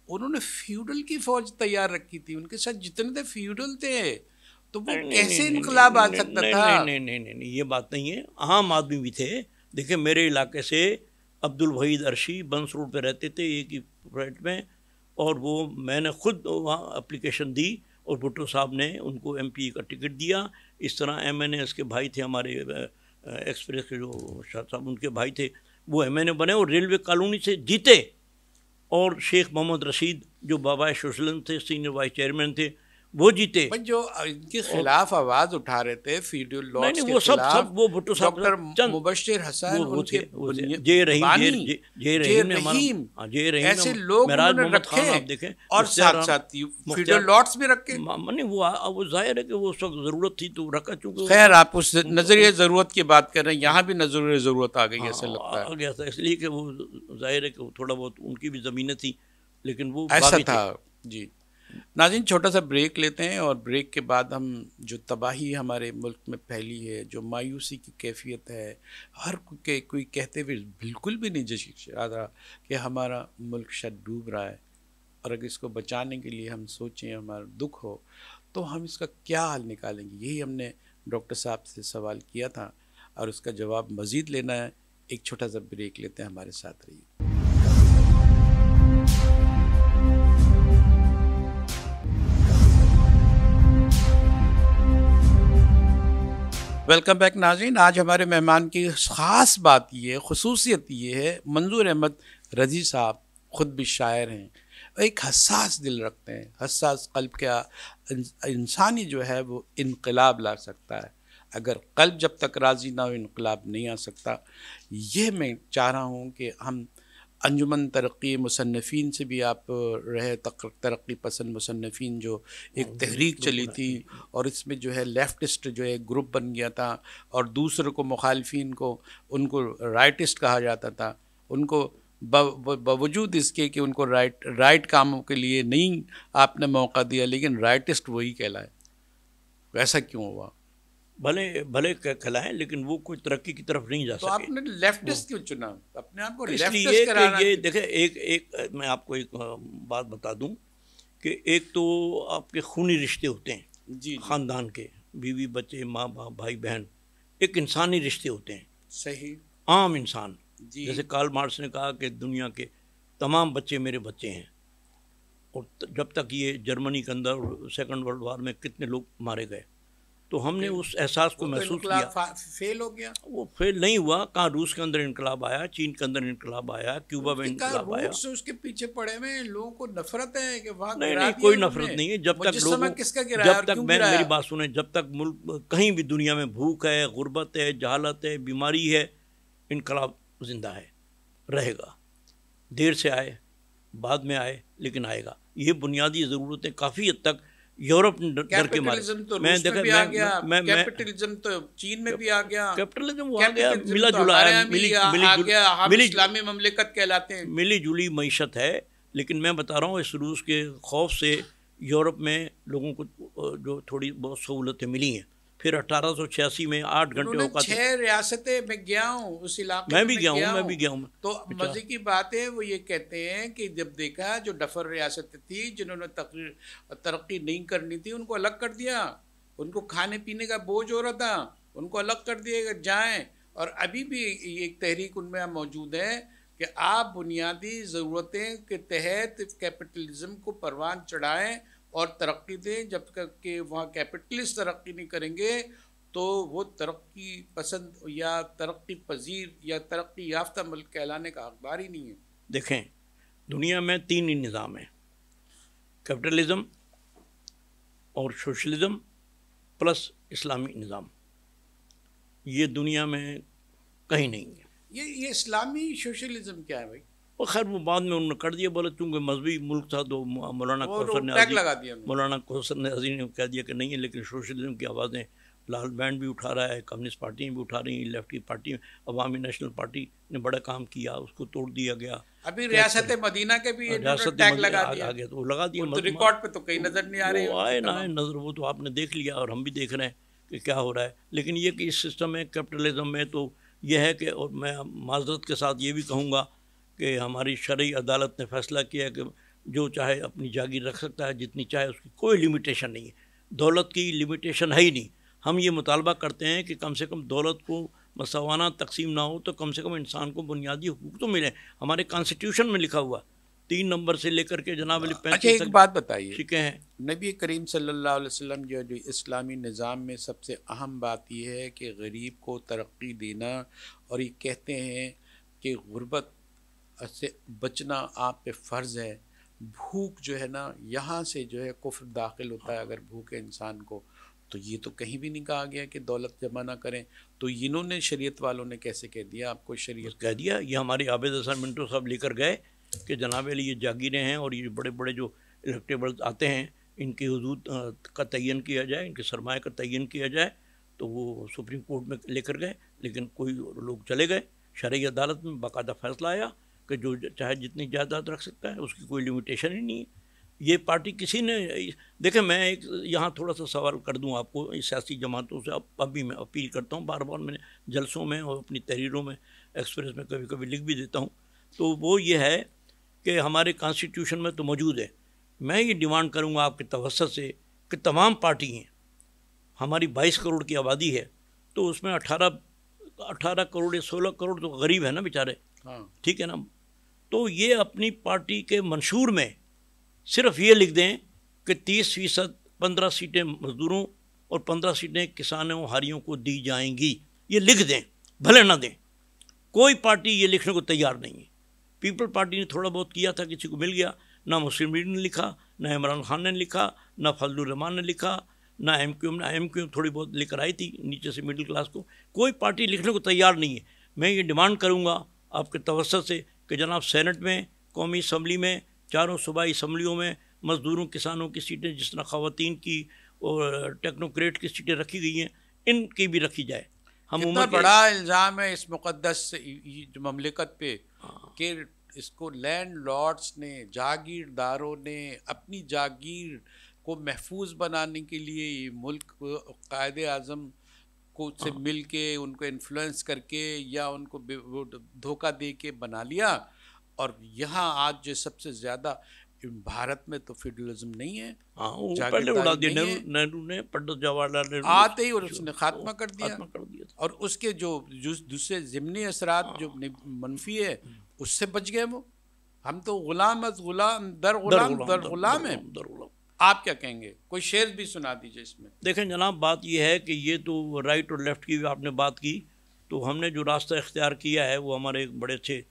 Speaker 1: उन्होंने फ्यूडल की फौज तैयार रखी थी। उनके साथ जितने थे फ्यूडल थे तो वो कैसे इनकलाब आ सकता था?
Speaker 2: नहीं नहीं नहीं नहीं ये बात नहीं है। आम आदमी भी थे। देखिए मेरे इलाके से अब्दुल वहीद अरशी बंस रोड पर रहते थे एक ही फ्लैट में और वो मैंने खुद वहाँ अप्लीकेशन दी और भुट्टो साहब ने उनको एम का टिकट दिया। इस तरह एम एन के भाई थे हमारे एक्सप्रेस के जो शाह साहब, उनके भाई थे, वो एम एन ए बने और रेलवे कॉलोनी से जीते। और शेख मोहम्मद रशीद, जो बाबा सोशलन थे सीनियर वाइस चेयरमैन थे वो जीते।
Speaker 1: जो इनके खिलाफ आवाज़ उठा रहे थे
Speaker 2: वो सब सब वो भुट्टो
Speaker 1: साहब डॉक्टर मुबशिर हसन उनके
Speaker 2: जे रहीम जे रहीम जे रहीम।
Speaker 1: ऐसे लोग उन्होंने रखे। आप देखें और साथ साथ लॉट्स भी रखे।
Speaker 2: माने वो वो ज़ाहिर है कि वो उस वक्त ज़रूरत थी तो रखा चूँकि
Speaker 1: खैर आप उस नज़रिए ज़रूरत की बात कर रहे हैं यहाँ भी नज़रिए ज़रूरत आ गई ऐसा लगता है।
Speaker 2: आ गया था इसलिए कि वो ज़ाहिर है कि थोड़ा बहुत उनकी भी जमीनें थी लेकिन वो
Speaker 1: ऐसा था जी। नाजिन, छोटा सा ब्रेक लेते हैं और ब्रेक के बाद हम जो तबाही हमारे मुल्क में फैली है, जो मायूसी की कैफियत है, हर के, कोई कहते हुए बिल्कुल भी नहीं जश रहा कि हमारा मुल्क शायद डूब रहा है। और अगर इसको बचाने के लिए हम सोचें, हमारा दुख हो तो हम इसका क्या हल निकालेंगे? यही हमने डॉक्टर साहब से सवाल किया था और उसका जवाब मज़ीद लेना है। एक छोटा सा ब्रेक लेते हैं हमारे साथ रहिए। वेलकम बैक नाजीन आज हमारे मेहमान की ख़ास बात ये खसूसियत ये है, मंजूर अहमद रज़ी साहब ख़ुद भी शायर हैं। एक हसास दिल रखते हैं। हसास कल्ब का इंसानी जो है वो इनकलाब ला सकता है। अगर कल्ब जब तक राज़ी ना हो, इनकलाब नहीं आ सकता। ये मैं चाह रहा हूँ कि हम अंजुमन तरक्की मुसन्फ़ीन से भी आप रहे तरक्की पसंद मुसन्फ़ीन जो एक हाँ, तहरीक चली थी और इसमें जो है लेफ्टिस्ट जो है ग्रुप बन गया था और दूसरे को मुखालफी को उनको राइटिस्ट कहा जाता था। उनको बावजूद इसके कि उनको राइट राइट कामों के लिए नहीं आपने मौका दिया लेकिन राइटिस्ट वही कहलाए। वैसा क्यों हुआ?
Speaker 2: भले भले कहलाएँ लेकिन वो कोई तरक्की की तरफ़ नहीं जा
Speaker 1: तो सके। आपने लेफ्टिस्ट क्यों चुना? अपने आप को
Speaker 2: इसलिए कि ये देखे एक एक मैं आपको एक बात बता दूँ कि एक तो आपके खूनी रिश्ते होते हैं जी ख़ानदान के बीवी बच्चे माँ बाप भाई बहन एक इंसानी रिश्ते होते हैं।
Speaker 1: सही।
Speaker 2: आम इंसान। जैसे कार्ल मार्क्स ने कहा कि दुनिया के तमाम बच्चे मेरे बच्चे हैं और जब तक ये जर्मनी के अंदर सेकंड वर्ल्ड वार में कितने लोग मारे गए तो हमने उस एहसास को तो महसूस किया।
Speaker 1: फेल हो गया।
Speaker 2: वो फेल नहीं हुआ कहाँ रूस के अंदर इनकलाब आया चीन के अंदर इनकलाब आया क्यूबा में इनकलाब आया।
Speaker 1: से उसके पीछे पड़े हुए लोगों को नफरत है कि वहाँ
Speaker 2: नहीं नहीं कोई नफरत नहीं है। जब तक लोग जब तक मैं मेरी बात सुने जब तक मुल्क कहीं भी दुनिया में भूख है गुर्बत है जहालत है बीमारी है इनकलाब ज़िंदा है रहेगा। देर से आए बाद में आए लेकिन आएगा। ये बुनियादी ज़रूरतें काफ़ी हद तक यूरोप डर के मारे।
Speaker 1: तो मैं देखा मैं, गया, मैं कैपिटलिज्म तो चीन में भी आ गया
Speaker 2: कैपिटलिज्म वो आ गया मिला तो जुला है मिली
Speaker 1: मिली मिली इस्लामी ममलिकत कहलाते हैं।
Speaker 2: मिली जुली मीशत है लेकिन मैं बता रहा हूँ इस रूस के खौफ से यूरोप में लोगों को जो थोड़ी बहुत सहूलतें मिली हैं। फिर अठारह सौ छियासी में आठ घंटे
Speaker 1: होगा छह रियासतें मैं गया हूँ उस इलाके
Speaker 2: मैं भी गया हूँ मैं भी गया हूँ।
Speaker 1: तो मज़े की बात है वो ये कहते हैं कि जब देखा जो डफर रियासत थी जिन्होंने तरक्की नहीं करनी थी उनको अलग कर दिया। उनको खाने पीने का बोझ हो रहा था उनको अलग कर दिया जाएँ। और अभी भी एक तहरीक उनमें मौजूद है कि आप बुनियादी ज़रूरतें के तहत कैपिटलिज्म को परवान चढ़ाएँ और तरक्की दें जब तक के वहाँ कैपिटलिस्ट तरक्की नहीं करेंगे तो वो तरक्की पसंद या तरक्की पजीर या तरक्की याफ्ता मुल्क कहलाने का अखबार ही नहीं है।
Speaker 2: देखें दुनिया में तीन ही निज़ाम हैं। कैपिटलिज़म और सोशलिज़म प्लस इस्लामी निज़ाम। ये दुनिया में कहीं नहीं है।
Speaker 1: ये ये इस्लामी सोशलिज़म क्या है भाई?
Speaker 2: और खैर वो बाद में उन्होंने कर दिया बोले चूँकि मजहबी मुल्क था तो मौलाना
Speaker 1: कौसर ने
Speaker 2: मौलाना कौसर ने अजीम ने कह दिया कि नहीं है लेकिन सोशलिज्म की आवाज़ें लाल बैंड भी उठा रहा है कम्युनिस्ट पार्टियाँ भी उठा रही हैं lefty party Awami national party ने बड़ा काम किया उसको तोड़ दिया गया।
Speaker 1: अभी रियासत मदीना के भी रियासत लगा दिया।
Speaker 2: गया तो लगा दिया
Speaker 1: तो रिकॉर्ड पे तो कहीं नज़र नहीं आ रही
Speaker 2: आए ना आए नज़र वो तो आपने देख लिया और हम भी देख रहे हैं कि क्या हो रहा है। लेकिन ये कि इस सिस्टम में कैपिटलिज्म में तो यह है कि और मैं माजरत के साथ ये भी कहूँगा कि हमारी शरय अदालत ने फैसला किया कि जो चाहे अपनी जागीर रख सकता है जितनी चाहे उसकी कोई लिमिटेशन नहीं है। दौलत की लिमिटेशन है ही नहीं। हम ये मुतालबा करते हैं कि कम से कम दौलत को मसवाना तकसीम ना हो तो कम से कम इंसान को बुनियादी हकूक तो मिले। हमारे कॉन्स्टिट्यूशन में लिखा हुआ तीन नंबर से लेकर के जनाब अली
Speaker 1: अच्छा एक बात बताइए।
Speaker 2: ठीक है।
Speaker 1: नबी करीम सल्लल्लाहु अलैहि वसल्लम जो जो इस्लामी निज़ाम में सबसे अहम बात यह है कि गरीब को तरक्की देना और ये कहते हैं कि गुर्बत से बचना आप पे फ़र्ज़ है। भूख जो है ना, यहाँ से जो है कुफ्र दाखिल होता है अगर भूखे इंसान को। तो ये तो कहीं भी नहीं कहा गया कि दौलत जमा ना करें। तो इन्होंने, शरीयत वालों ने कैसे कह दिया आपको शरीयत?
Speaker 2: कह दिया, ये हमारे आबिद हसन मिंटो साहब लेकर गए कि जनाब ये जागीरें हैं और ये बड़े बड़े जो इलेक्टेबल्स आते हैं, इनकी हदूद का तयन किया जाए, इनके सरमाए का तयन किया जाए तो वो सुप्रीम कोर्ट में लेकर गए, लेकिन कोई लोग चले गए। शरय अदालत में बाकायदा फैसला आया कि जो चाहे जितनी जायदाद रख सकता है उसकी कोई लिमिटेशन ही नहीं है। ये पार्टी किसी ने देखें मैं एक यहाँ थोड़ा सा सवाल कर दूँ आपको सियासी जमातों से अब अभी मैं अपील करता हूँ बार बार मैंने जलसों में और अपनी तहरीरों में एक्सप्रेस में कभी कभी लिख भी देता हूँ। तो वो ये है कि हमारे कॉन्स्टिट्यूशन में तो मौजूद है। मैं ये डिमांड करूँगा आपके तवसत से कि तमाम पार्टी हैं हमारी बाईस करोड़ की आबादी है तो उसमें अठारह अठारह करोड़ या सोलह करोड़ तो गरीब है ना बेचारे। हाँ। ठीक है ना? तो ये अपनी पार्टी के मंशूर में सिर्फ़ ये लिख दें कि तीस फ़ीसद पंद्रह सीटें मजदूरों और पंद्रह सीटें किसानों हारियों को दी जाएँगी। ये लिख दें, भले ना दें। कोई पार्टी ये लिखने को तैयार नहीं है। पीपल पार्टी ने थोड़ा बहुत किया था, किसी को मिल गया। ना मुस्लिम लीग ने लिखा, ना इमरान खान ने लिखा, ना फजलरहमान ने लिखा, ना एम क्यू ना एम क्यू थोड़ी बहुत लेकर आई थी नीचे से मिडिल क्लास को। कोई पार्टी लिखने को तैयार नहीं है। मैं ये डिमांड करूँगा आपके तवसत से कि जनाब सेनेट में कौमी इसम्बली में चारों सूबाई असम्बलियों में मज़दूरों किसानों की सीटें जिस तरह ख़वान की और टेक्नोक्रेट की सीटें रखी गई हैं इनकी भी रखी जाए
Speaker 1: हम उम्र बड़ा इल्ज़ाम है इस मुकदस ममलिकत पे हाँ। कि इसको लैंड लॉर्ड्स ने जागीरदारों ने अपनी जागीर को महफूज बनाने के लिए ये मुल्क कायद आज़म को से हाँ। मिल के उनको इन्फ्लुएंस करके या उनको धोखा दे के बना लिया और यहाँ आज जो सबसे ज़्यादा भारत में तो फेडरलिज्म नहीं है
Speaker 2: हाँ, पहले उड़ा दिया नेहरू ने पंडित जवाहरलाल नेहरू
Speaker 1: आते ही और उसने खात्मा कर दिया। कर दिया और उसके जो दूसरे ज़िमनी असरात हाँ। जो मनफी है उससे बच गए वो। हम तो गुलाम गुलाम दर गुलाम दर गुलाम है। आप क्या कहेंगे? कोई शेर भी सुना दीजिए इसमें।
Speaker 2: देखें जनाब, बात यह है कि ये तो राइट और लेफ़्ट की भी आपने बात की। तो हमने जो रास्ता इख्तियार किया है, वो हमारे एक बड़े अच्छे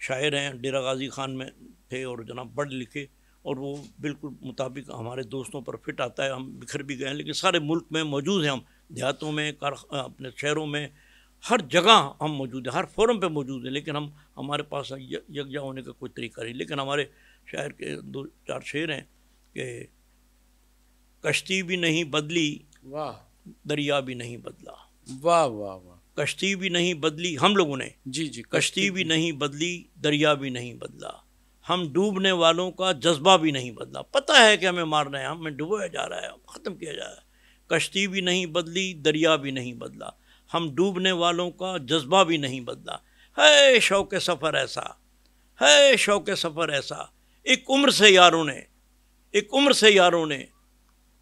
Speaker 2: शायर हैं, डेरा गाजी खान में थे और जनाब पढ़ लिखे और वो बिल्कुल मुताबिक हमारे दोस्तों पर फिट आता है। हम बिखर भी गए हैं, लेकिन सारे मुल्क में मौजूद हैं हम। देहातों में, कार, अपने शहरों में, हर जगह हम मौजूद हैं, हर फोरम पे मौजूद हैं, लेकिन हम, हमारे पास यकजा होने का कोई तरीका नहीं। लेकिन हमारे शहर के दो चार शेर हैं कि कश्ती भी नहीं बदली
Speaker 1: वाह।
Speaker 2: दरिया भी नहीं बदला।
Speaker 1: वाह वाह वाह।
Speaker 2: कश्ती भी नहीं बदली हम लोगों ने
Speaker 1: जी जी
Speaker 2: कश्ती भी नहीं बदली दरिया भी नहीं बदला। हम डूबने वालों का जज्बा भी नहीं बदला। पता है कि हमें मारना है हमें डुबोया जा रहा है ख़त्म किया जा रहा है। कश्ती भी नहीं बदली दरिया भी नहीं बदला। हम डूबने वालों का जज्बा भी नहीं बदला। है शौक सफ़र ऐसा। है शौक सफ़र ऐसा। एक उम्र से यारों ने एक उम्र से यारों ने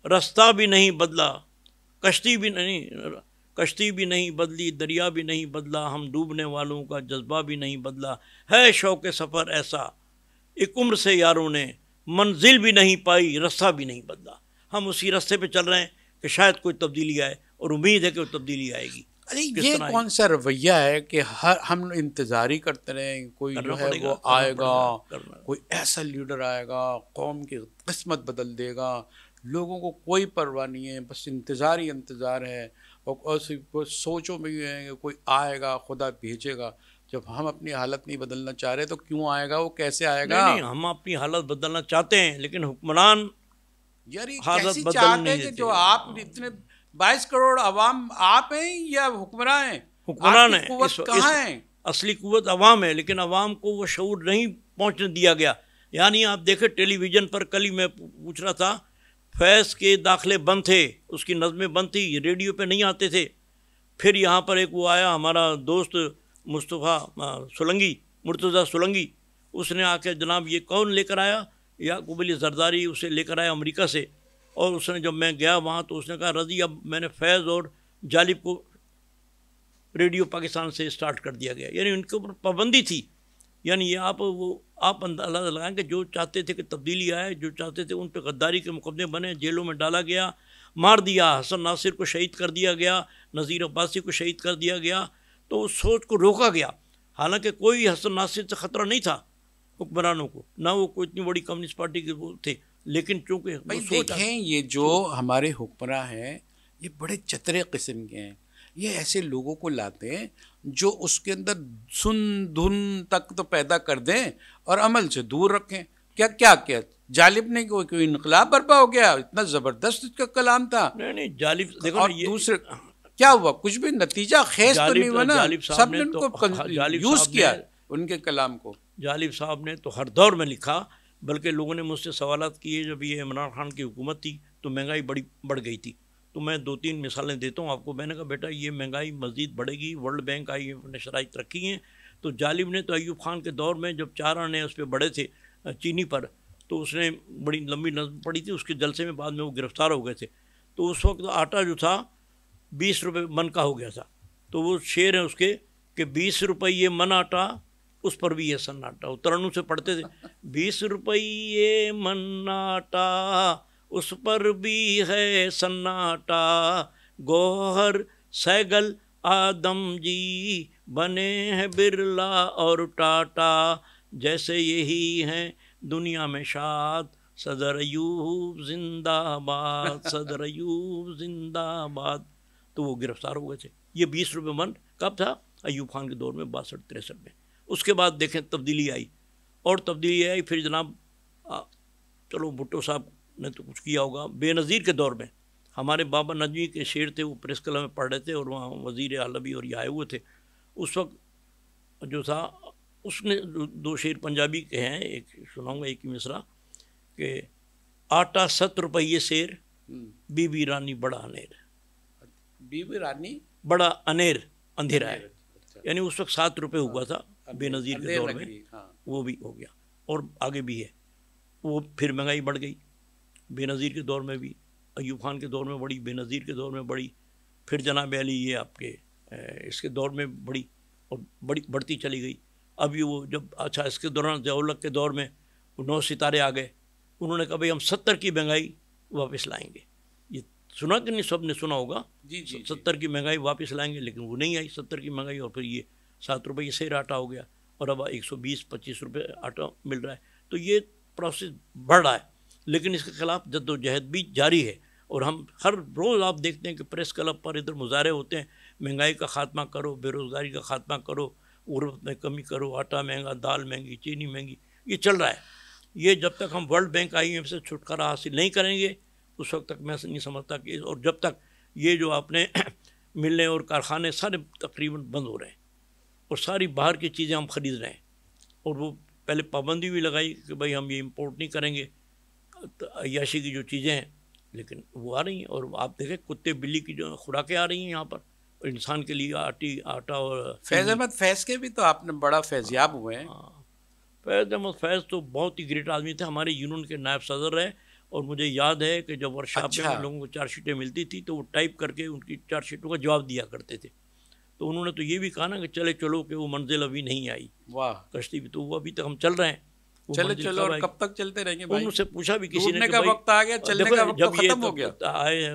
Speaker 2: रास्ता भी नहीं बदला कश्ती भी नहीं कश्ती भी नहीं बदली दरिया भी नहीं बदला हम डूबने वालों का जज्बा भी नहीं बदला। है शौक सफ़र ऐसा एक उम्र से यारों ने मंजिल भी नहीं पाई रास्ता भी नहीं बदला। हम उसी रास्ते पे चल रहे हैं कि शायद कोई तब्दीली आए और उम्मीद है कि वो तब्दीली आएगी।
Speaker 1: अरे ये कौन सा रवैया है कि हर हम इंतज़ार ही करते रहें कोई जो है वो आएगा कोई ऐसा लीडर आएगा कौम की किस्मत बदल देगा लोगों को कोई परवाह नहीं है बस इंतज़ार ही इंतज़ार है और सोचों में ये है कि कोई आएगा खुदा भेजेगा। जब हम अपनी हालत नहीं बदलना चाह रहे तो क्यों आएगा वो कैसे आएगा?
Speaker 2: नहीं, नहीं हम अपनी हालत बदलना चाहते हैं लेकिन हुक्मरान
Speaker 1: यार कैसी चाहते हैं कि जो आप इतने बाईस करोड़ अवाम आप हैं या हुक्मरान हैं?
Speaker 2: हुक्मरान है। कहाँ है? असली कुत अवाम है लेकिन अवाम को वो शूर नहीं पहुँचने दिया गया। यानी आप देखें टेलीविज़न पर कल ही मैं पूछ रहा था फैज़ के दाखले बंद थे, उसकी नज़में बंद थी रेडियो पे नहीं आते थे। फिर यहाँ पर एक वो आया, हमारा दोस्त मुस्तफ़ा सुलंगी, मुर्तज़ा सुलंगी। उसने आके जनाब ये कौन लेकर आया? याकूब अली जरदारी उसे लेकर आया अमेरिका से। और उसने जब मैं गया वहाँ तो उसने कहा, रज़ी, अब मैंने फैज़ और जालिब को रेडियो पाकिस्तान से स्टार्ट कर दिया गया। यानी उनके ऊपर पाबंदी थी। यानी ये आप वो आप अंदाज़ा लगाएँ कि जो चाहते थे कि तब्दीली आए जो चाहते थे उन पर गद्दारी के मुकदमे बने जेलों में डाला गया मार दिया हसन नासिर को शहीद कर दिया गया नज़ीर अब्बासी को शहीद कर दिया गया तो उस सोच को रोका गया। हालाँकि कोई हसन नासिर से ख़तरा नहीं था हुक्मरानों को ना वो कोई इतनी बड़ी कम्युनिस्ट पार्टी के वो थे लेकिन चूँकि
Speaker 1: देखें ये जो हमारे हुक्मरान हैं ये बड़े चतरे किस्म के हैं। ये ऐसे लोगों को लाते हैं जो उसके अंदर सुन धुन तक तो पैदा कर दें और अमल से दूर रखें। क्या क्या क्या? जालिब ने कोई कोई इनकलाब बर्पा हो गया इतना ज़बरदस्त इसका कलाम था।
Speaker 2: नहीं नहीं जालिब देखो
Speaker 1: और
Speaker 2: ये
Speaker 1: दूसरे क्या हुआ? कुछ भी नतीजा खेस तो नहीं हुआ ना? सबने
Speaker 2: ने
Speaker 1: उनको
Speaker 2: तो- हाँ,
Speaker 1: यूज़ किया उनके कलाम को।
Speaker 2: जालिब साहब ने तो हर दौर में लिखा बल्कि लोगों ने मुझसे सवाल किए जब ये इमरान खान की हुकूमत थी तो महँगाई बड़ी बढ़ गई थी। तो मैं दो तीन मिसालें देता हूँ आपको। मैंने कहा, बेटा, ये महँगाई मज़ीद बढ़ेगी। वर्ल्ड बैंक आई ने शराइत रखी हैं। तो जालिब ने तो अयूब खान के दौर में जब चार आने उस पर बढ़े थे चीनी पर तो उसने बड़ी लंबी नज़म पड़ी थी। उसके जलसे में बाद में वो गिरफ़्तार हो गए थे। तो उस वक्त आटा जो था, बीस रुपये मन का हो गया था। तो वो शेर है उसके कि बीस रुपये मन आटा, उस पर भी ये सन्नाटा वो तरनु से पढ़ते थे, बीस रुपये मन आटा उस पर भी है सन्नाटा। गोहर सैगल आदम जी बने हैं बिरला और टाटा। जैसे यही हैं दुनिया में शाद सदर अयूब जिंदाबाद सदर अयूब जिंदाबाद। तो वो गिरफ़्तार हो गए थे। ये बीस रुपये मन कब था? अयूब खान के दौर में बासठ तिरसठ में। उसके बाद देखें तब्दीली आई। और तब्दीली आई फिर जनाब आ, चलो भुट्टो साहब ने तो कुछ किया होगा। बेनज़ीर के दौर में हमारे बाबा नजवी के शेर थे वो प्रेस क्लब में पढ़ रहे थे और वहाँ वज़ीर आलबी और ये आए हुए थे। उस वक्त जो था उसने दो शेर पंजाबी के हैं एक सुनाऊँगा एक ही मिसरा कि आटा सत रुपये शेर
Speaker 1: हम्म।
Speaker 2: बीबी रानी बड़ा अनेर।
Speaker 1: बीबी रानी?
Speaker 2: बड़ा अनेर अंधेरा है।
Speaker 1: अच्छा।
Speaker 2: यानी उस वक्त सात रुपये हुआ था बेनज़ीर के दौर में।
Speaker 1: हाँ।
Speaker 2: वो भी हो गया और आगे भी है। वो फिर महँगाई बढ़ गई। बेनज़ीर के दौर में भी अयूब खान के दौर में बड़ी बेनज़ीर के दौर में बड़ी फिर जनाब अली ये आपके इसके दौर में बढ़ी और बड़ी बढ़ती चली गई। अभी वो जब अच्छा इसके दौरान जयाउलक के दौर में नौ सितारे आ गए। उन्होंने कहा भाई हम सत्तर की महँगाई वापस लाएँगे। ये सुना कि नहीं सबने सुना होगा?
Speaker 1: जी जी।
Speaker 2: सत्तर की महँगाई वापस लाएँगे लेकिन वो नहीं आई सत्तर की महँगाई और फिर ये सात रुपये ये से आटा हो गया और अब एक सौ बीस पच्चीस रुपये आटा मिल रहा है। तो ये प्रोसेस बढ़ रहा है। लेकिन इसके खिलाफ जद्दोजहद भी जारी है। और हम हर रोज़ आप देखते हैं कि प्रेस क्लब पर इधर मुजाहरे होते हैं, महँगाई का खात्मा करो, बेरोज़गारी का खात्मा करो गुर्बत में कमी करो, आटा महँगा, दाल महँगी, चीनी महँगी, ये चल रहा है। ये जब तक हम वर्ल्ड बैंक, आई से छुटकारा हासिल नहीं करेंगे, उस वक्त तक मैं नहीं समझता कि और जब तक ये जो आपने मिलने और कारखाने सारे तकरीबन बंद हो रहे हैं, और सारी बाहर की चीज़ें हम ख़रीद रहे हैं, और वो पहले पाबंदी भी लगाई कि भाई हम ये इम्पोर्ट नहीं करेंगे अयाशी की जो चीज़ें हैं लेकिन वो आ रही हैं और आप देखें कुत्ते बिल्ली की जो खुराकें आ रही हैं यहाँ पर इंसान के लिए आटी आटा और
Speaker 1: फैज अहमद फैज के भी तो आपने बड़ा फैजियाब हुए हैं।
Speaker 2: हाँ। फैज़ अहमद फैज़ तो बहुत ही ग्रेट आदमी थे हमारे यूनियन के नायब सदर रहे और मुझे याद है कि जब वर्कशॉप
Speaker 1: अच्छा।
Speaker 2: में लोगों को चार्जशीटें मिलती थी तो वो टाइप करके उनकी चार्जशीटों का जवाब दिया करते थे। तो उन्होंने तो ये भी कहा ना कि चले चलो कि वो मंजिल अभी नहीं आई।
Speaker 1: वाह।
Speaker 2: कश्ती भी तो वो अभी तक हम चल रहे हैं।
Speaker 1: चलो चलो और कब तक चलते रहेंगे भाई?
Speaker 2: उनसे पूछा भी किसी ने का
Speaker 1: वक्त आ गया, चलने का वक्त तो खत्म हो गया।
Speaker 2: आए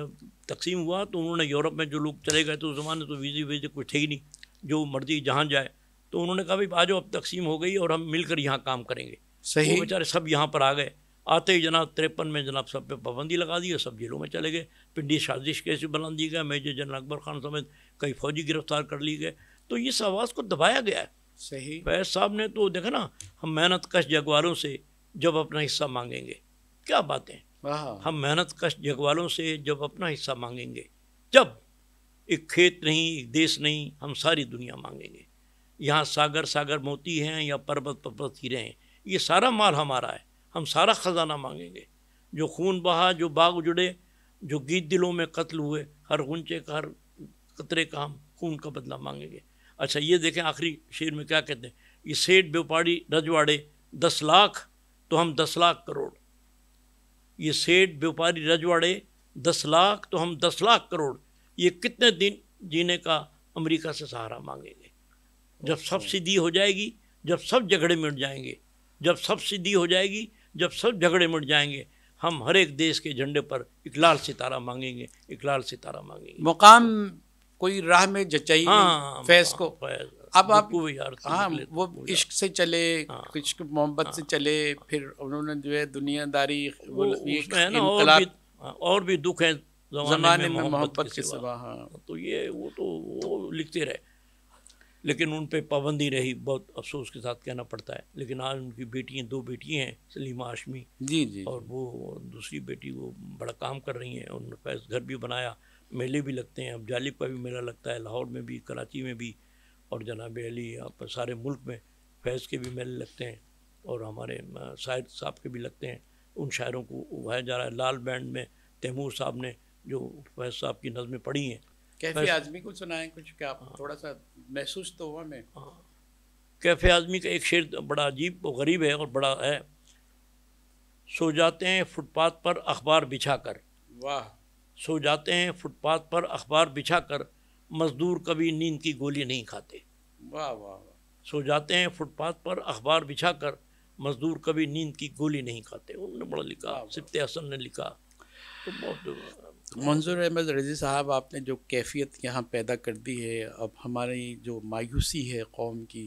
Speaker 2: तकसीम हुआ तो उन्होंने यूरोप में जो लोग चले गए तो उस ज़माने तो वीजे वीजे कुछ थे ही नहीं जो मर्ज़ी जहाँ जाए। तो उन्होंने कहा भाई आ जाओ अब तकसीम हो गई और हम मिलकर यहाँ काम करेंगे।
Speaker 1: सही।
Speaker 2: बेचारे सब यहाँ पर आ गए। आते ही जनाब तिरपन में जनाब सब पे पाबंदी लगा दी और सब जेलों में चले गए। पिंडी साजिश कैसे बना दी गया? मेजर जनरल अकबर खान समेत कई फौजी गिरफ़्तार कर लिए गए। तो इस आवाज़ को दबाया गया है।
Speaker 1: सही।
Speaker 2: फैज साहब ने तो देखा ना हम मेहनत कश जगवालों से जब अपना हिस्सा मांगेंगे। क्या बातें? हम मेहनत कश जगवालों से जब अपना हिस्सा मांगेंगे। जब एक खेत नहीं एक देश नहीं हम सारी दुनिया मांगेंगे। यहाँ सागर सागर मोती हैं या पर्वत पर्वत हीरे हैं। ये सारा माल हमारा है। हम सारा ख़जाना मांगेंगे। जो खून बहा जो बाग उजड़े जो गीत दिलों में कत्ल हुए हर गुंचे का हर कतरे का हम खून का बदला मांगेंगे। अच्छा ये देखें आखिरी शेर में क्या कहते हैं? ये सेठ व्यापारी रजवाड़े दस लाख तो हम दस लाख करोड़। ये सेठ व्यापारी रजवाड़े दस लाख तो हम दस लाख करोड़। ये कितने दिन जीने का अमेरिका से सहारा मांगेंगे? जब सब सीधी हो जाएगी जब सब झगड़े मिट जाएँगे जब सब सिद्धि हो जाएगी जब सब झगड़े मिट जाएँगे हम हर एक देश के झंडे पर एक लाल सितारा मांगेंगे एक लाल सितारा मांगेंगे।
Speaker 1: मुकाम कोई राह में जचाई
Speaker 2: हाँ
Speaker 1: फैज को। अब आप हाँ वो
Speaker 2: तो
Speaker 1: इश्क से चले
Speaker 2: हाँ।
Speaker 1: इश्क मोहब्बत से चले फिर उन्होंने जो है दुनियादारी
Speaker 2: है और भी हाँ, दुख है
Speaker 1: जमाने में मोहब्बत के
Speaker 2: सिवा।
Speaker 1: हाँ।
Speaker 2: तो ये वो तो वो लिखते रहे। लेकिन उन पे पाबंदी रही बहुत अफसोस के साथ कहना पड़ता है। लेकिन आज उनकी बेटियाँ दो बेटियाँ हैं सलीमा आशमी
Speaker 1: जी जी
Speaker 2: और वो दूसरी बेटी वो बड़ा काम कर रही हैं उन्होंने घर भी बनाया। मेले भी लगते हैं अब जालिब का भी मेला लगता है लाहौर में भी कराची में भी और जनाब अली आप सारे मुल्क में फैज़ के भी मेले लगते हैं और हमारे शायर साहब के भी लगते हैं। उन शायरों को उगाया जा रहा है। लाल बैंड में तैमूर साहब ने जो फैज़ साहब की नज़में पढ़ी हैं
Speaker 1: कैफ़े आजमी को सुनाएँ कुछ क्या आप थोड़ा सा महसूस तो हुआ मैं हाँ।
Speaker 2: कैफ़े आज़मी का एक शेर बड़ा अजीब और गरीब है और बड़ा है सो जाते हैं फुटपाथ पर अखबार बिछा कर
Speaker 1: वाह।
Speaker 2: सो जाते हैं फुटपाथ पर अखबार बिछा कर मज़दूर कभी नींद की गोली नहीं खाते।
Speaker 1: वाह वाह
Speaker 2: सो जाते हैं फुटपाथ पर अखबार बिछा कर मज़दूर कभी नींद की गोली नहीं खाते। उन्होंने बड़ा लिखा सिप्त हसन ने लिखा। तो बहुत
Speaker 1: मंजूर अहमद रज़ी साहब आपने जो कैफियत यहाँ पैदा कर दी है अब हमारी जो मायूसी है कौम की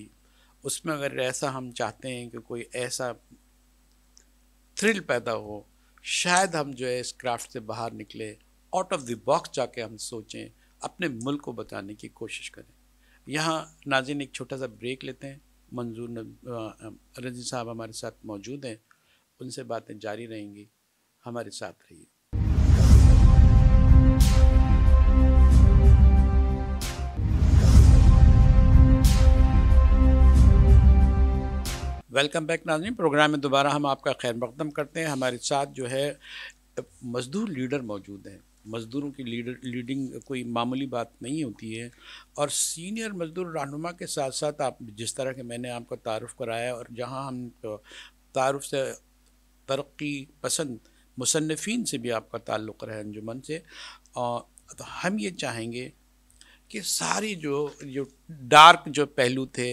Speaker 1: उसमें अगर ऐसा हम चाहते हैं कि कोई ऐसा थ्रिल पैदा हो शायद हम जो है इस क्राफ्ट से बाहर निकले। आउट ऑफ़ द बॉक्स जाके हम सोचें, अपने मुल्क को बचाने की कोशिश करें। यहाँ नाजिन एक छोटा सा ब्रेक लेते हैं। मंजूर रज़ी साहब हमारे साथ मौजूद हैं। उनसे बातें जारी रहेंगी। हमारे साथ रहिए। वेलकम बैक नाजरीन प्रोग्राम में दोबारा हम आपका खैर मकदम करते हैं। हमारे साथ जो है, मज़दूर लीडर मौजूद हैं। मज़दूरों की लीडर, लीडिंग कोई मामूली बात नहीं होती है। और सीनियर मज़दूर रहनुमा के साथ साथ आप, जिस तरह के मैंने आपको तारुफ़ कराया और जहाँ हम तारुफ़ से तरक्की पसंद मुसनफ़िन से भी आपका ताल्लुक़ रहा अंजुमन से और तो हम ये चाहेंगे कि सारी जो जो डार्क जो पहलू थे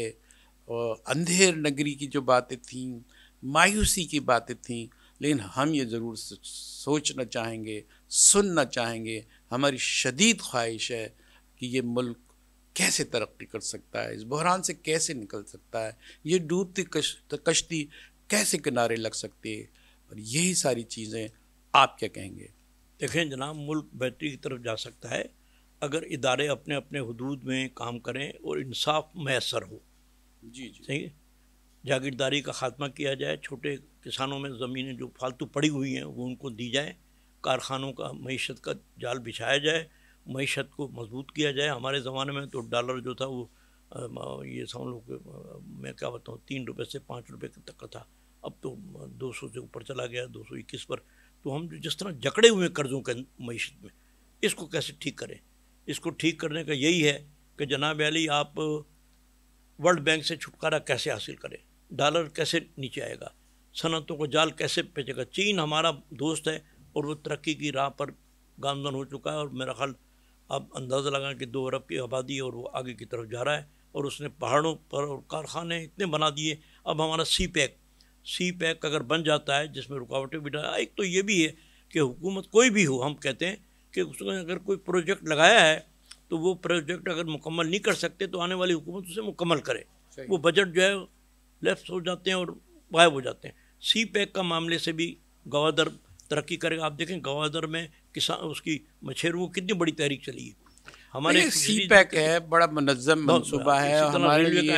Speaker 1: अंधेर नगरी की जो बातें थीं, मायूसी की बातें थीं, लेकिन हम ये ज़रूर सोचना चाहेंगे सुनना चाहेंगे। हमारी शदीद ख्वाहिश है कि ये मुल्क कैसे तरक्की कर सकता है इस बहरान से कैसे निकल सकता है ये डूबती कश, कश्ती कैसे किनारे लग सकती है और यही सारी चीज़ें आप क्या कहेंगे?
Speaker 2: देखें जनाब मुल्क बेहतरी की तरफ़ जा सकता है अगर इदारे अपने अपने हदूद में काम करें और इंसाफ मैसर हो।
Speaker 1: जी जी।
Speaker 2: सही है? जागीरदारी का खात्मा किया जाए छोटे किसानों में ज़मीनें जो फालतू पड़ी हुई हैं वो उनको दी जाए कारखानों का मीशत का जाल बिछाया जाए, मीशत को मज़बूत किया जाए। हमारे ज़माने में तो डॉलर जो था वो ये समझ लो कि मैं क्या बताऊँ, तीन रुपये से पाँच रुपये तक का था। अब तो दो सौ से ऊपर चला गया, दो सौ इक्कीस पर। तो हम जो, जिस तरह जकड़े हुए कर्ज़ों के मीशत में, इसको कैसे ठीक करें? इसको ठीक करने का यही है कि जनाब अली, आप वर्ल्ड बैंक से छुटकारा कैसे हासिल करें? डॉलर कैसे नीचे आएगा? सनतों को जाल कैसे पेचेगा चीन हमारा दोस्त है और वो तरक्की की राह पर गामजन हो चुका है और मेरा ख्याल आप अंदाज़ा लगाएँ कि दो अरब की आबादी और वो आगे की तरफ़ जा रहा है और उसने पहाड़ों पर और कारखाने इतने बना दिए। अब हमारा सी पैक सी पैक अगर बन जाता है जिसमें रुकावटें भी डाल एक तो ये भी है कि हुकूमत कोई भी हो हम कहते हैं कि उसने अगर कोई प्रोजेक्ट लगाया है तो वो प्रोजेक्ट अगर मुकम्मल नहीं कर सकते तो आने वाली हुकूमत उसे मुकम्मल करे। वो बजट जो है लेफ़्ट हो जाते हैं और गायब हो जाते हैं। सी पैक का मामले से भी गवादर तरक्की करेगा। आप देखें गवादर में किसान उसकी मछेरों की कितनी बड़ी तहरीक चली है। हमारे
Speaker 1: सी पैक है बड़ा मुनज़्ज़म
Speaker 2: बहुत
Speaker 1: मनसूबा है हमारे लिए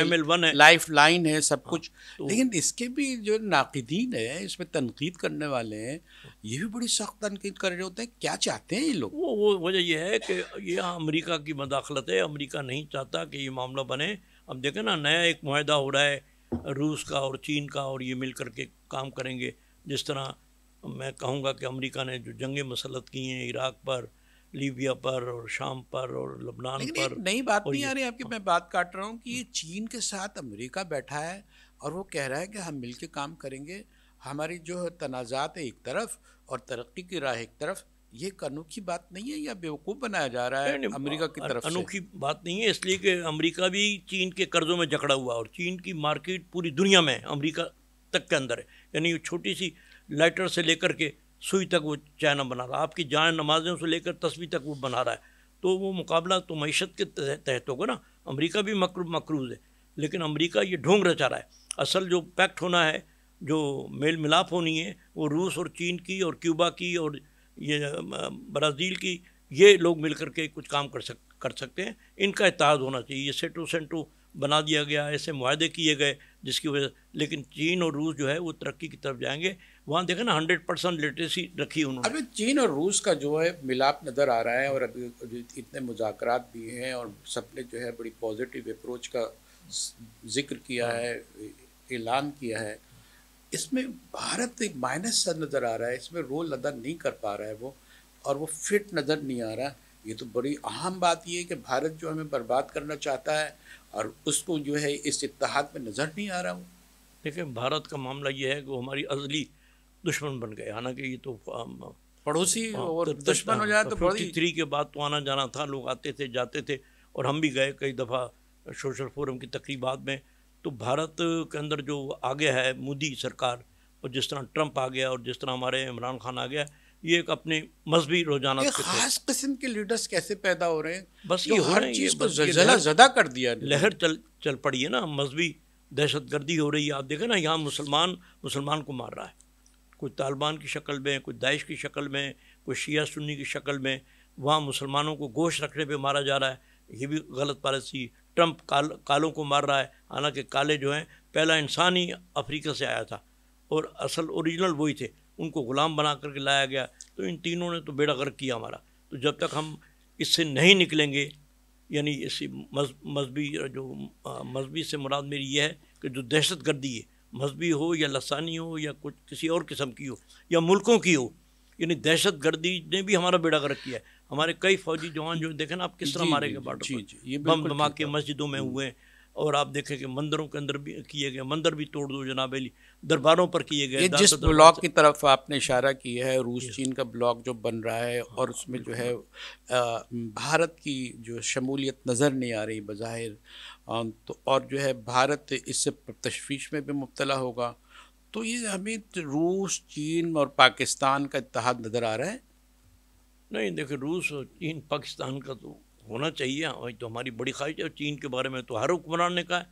Speaker 1: लाइफ लाइन है। सब कुछ।
Speaker 2: तो-
Speaker 1: लेकिन इसके भी जो नाकदीन है इसमें तनकीद करने वाले हैं ये भी बड़ी सख्त तनकीद कर रहे होते हैं। क्या चाहते हैं ये लोग?
Speaker 2: वो वो वजह यह है कि ये अमेरिका की मदाखलत है। अमेरिका नहीं चाहता कि ये मामला बने। अब देखें ना नया एक माहा हो रहा है रूस का और चीन का और ये मिल करके काम करेंगे जिस तरह मैं कहूँगा कि अमेरिका ने जो जंगें मसलत की हैं इराक पर लीबिया पर और शाम पर और लबनान पर
Speaker 1: नई बात नहीं आ रही आपकी मैं बात काट रहा हूँ कि ये चीन के साथ अमेरिका बैठा है और वो कह रहा है कि हम मिलके काम करेंगे। हमारी जो तनाज़ात है एक तरफ़ और तरक्की की राह एक तरफ़ ये एक अनोखी बात नहीं है या बेवकूफ़ बनाया जा रहा है अमेरिका की तरफ़
Speaker 2: अनोखी बात नहीं है इसलिए कि अमेरिका भी चीन के कर्जों में जकड़ा हुआ और चीन की मार्केट पूरी दुनिया में है। अमेरिका तक के अंदर है। यानी छोटी सी लाइटर से लेकर के सुई तक वो चाइना बना रहा। है आपकी जान नमाजों से लेकर तस्वीर तक वो बना रहा है। तो वो मुकाबला तो मीशत के तहत होगा ना। अमेरिका भी मकर, मकरूज है। लेकिन अमेरिका ये ढोंग रचा रहा है। असल जो पैक्ट होना है, जो मेल मिलाप होनी है, वो रूस और चीन की और क्यूबा की और ये ब्राज़ील की, ये लोग मिल कर के कुछ काम कर सक, कर सकते हैं। इनका इतिहाद होना चाहिए। ये सेटू सेंटू बना दिया गया, ऐसे माहदे किए गए, जिसकी वजह लेकिन चीन और रूस जो है, वो तरक्की की तरफ़ जाएँगे। वहाँ देखें ना हंड्रेड परसेंट लिटरेसी रखी उन्होंने।
Speaker 1: अभी चीन और रूस का जो है मिलाप नज़र आ रहा है और अभी इतने मुजाकर भी हैं और सबने जो है बड़ी पॉजिटिव अप्रोच का ज़िक्र किया है। ऐलान किया है। इसमें भारत एक माइनस सा नज़र आ रहा है इसमें रोल अदा नहीं कर पा रहा है वो और वो फिट नज़र नहीं आ रहा। ये तो बड़ी अहम बात ये है कि भारत जो हमें बर्बाद करना चाहता है और उसको जो है इस इतिहाद में नज़र नहीं आ रहा वो।
Speaker 2: देखिए भारत का मामला ये है कि वो हमारी अजली दुश्मन बन गए। हालाँकि ये तो
Speaker 1: पड़ोसी हाँ, और दुश्मन हो जाए तो
Speaker 2: बड़ी थ्री के बाद तो आना जाना था लोग आते थे जाते थे और हम भी गए कई दफ़ा सोशल फोरम की तकरीबात में। तो भारत के अंदर जो आ गया है मोदी सरकार और जिस तरह ट्रंप आ गया और जिस तरह हमारे इमरान खान आ गया ये एक अपने मजहबी रोज़ाना
Speaker 1: खास किस्म के लीडर्स कैसे पैदा हो रहे हैं?
Speaker 2: बस ये हर चीज़
Speaker 1: हैं को जदा कर दिया
Speaker 2: लहर चल चल पड़ी है ना मजहबी दहशत गर्दी हो रही है। आप देखें ना यहाँ मुसलमान मुसलमान को मार रहा है। कोई तालिबान की शक्ल में, कोई दाइश की शक्ल में, कोई शिया सुन्नी की शक्ल में वहाँ मुसलमानों को गोश्त रखने पे मारा जा रहा है। ये भी गलत पॉलिसी ट्रंप काल, कालों को मार रहा है। हालाँकि काले जो हैं, पहला इंसान ही अफ्रीका से आया था और असल ओरिजिनल वही थे। उनको ग़ुलाम बना करके लाया गया। तो इन तीनों ने तो बेड़ा गर्क किया हमारा। तो जब तक हम इससे नहीं निकलेंगे, यानी इसी मजहबी जो मजहबी से मुराद मेरी यह है कि जो दहशत गर्दी है मजहबी हो या लसानी हो या कुछ किसी और किस्म की हो या मुल्कों की हो यानी दहशत गर्दी ने भी हमारा बेड़ा गर्क किया है। हमारे कई फौजी जवान जो देखे ना आप किस तरह मारे गए बार्डर बम धमाके मस्जिदों में हुए और आप देखें कि मंदिरों के अंदर भी किए गए मंदिर भी तोड़ दो जनाब अली दरबारों पर किए गए
Speaker 1: जिस ब्लॉक की तरफ़ आपने इशारा किया है रूस चीन का ब्लॉक जो बन रहा है हाँ, और उसमें जो है भारत की जो शमूलियत नज़र नहीं आ रही बज़ाहिर तो और जो है भारत इससे तशवीश में भी मुबतला होगा। तो ये हमें रूस चीन और पाकिस्तान का इतिहाद नज़र आ रहा है।
Speaker 2: नहीं देखिए रूस और चीन पाकिस्तान का तो होना चाहिए। वही तो हमारी बड़ी ख्वाहिश है। चीन के बारे में तो हर हुक्मरान ने कहा है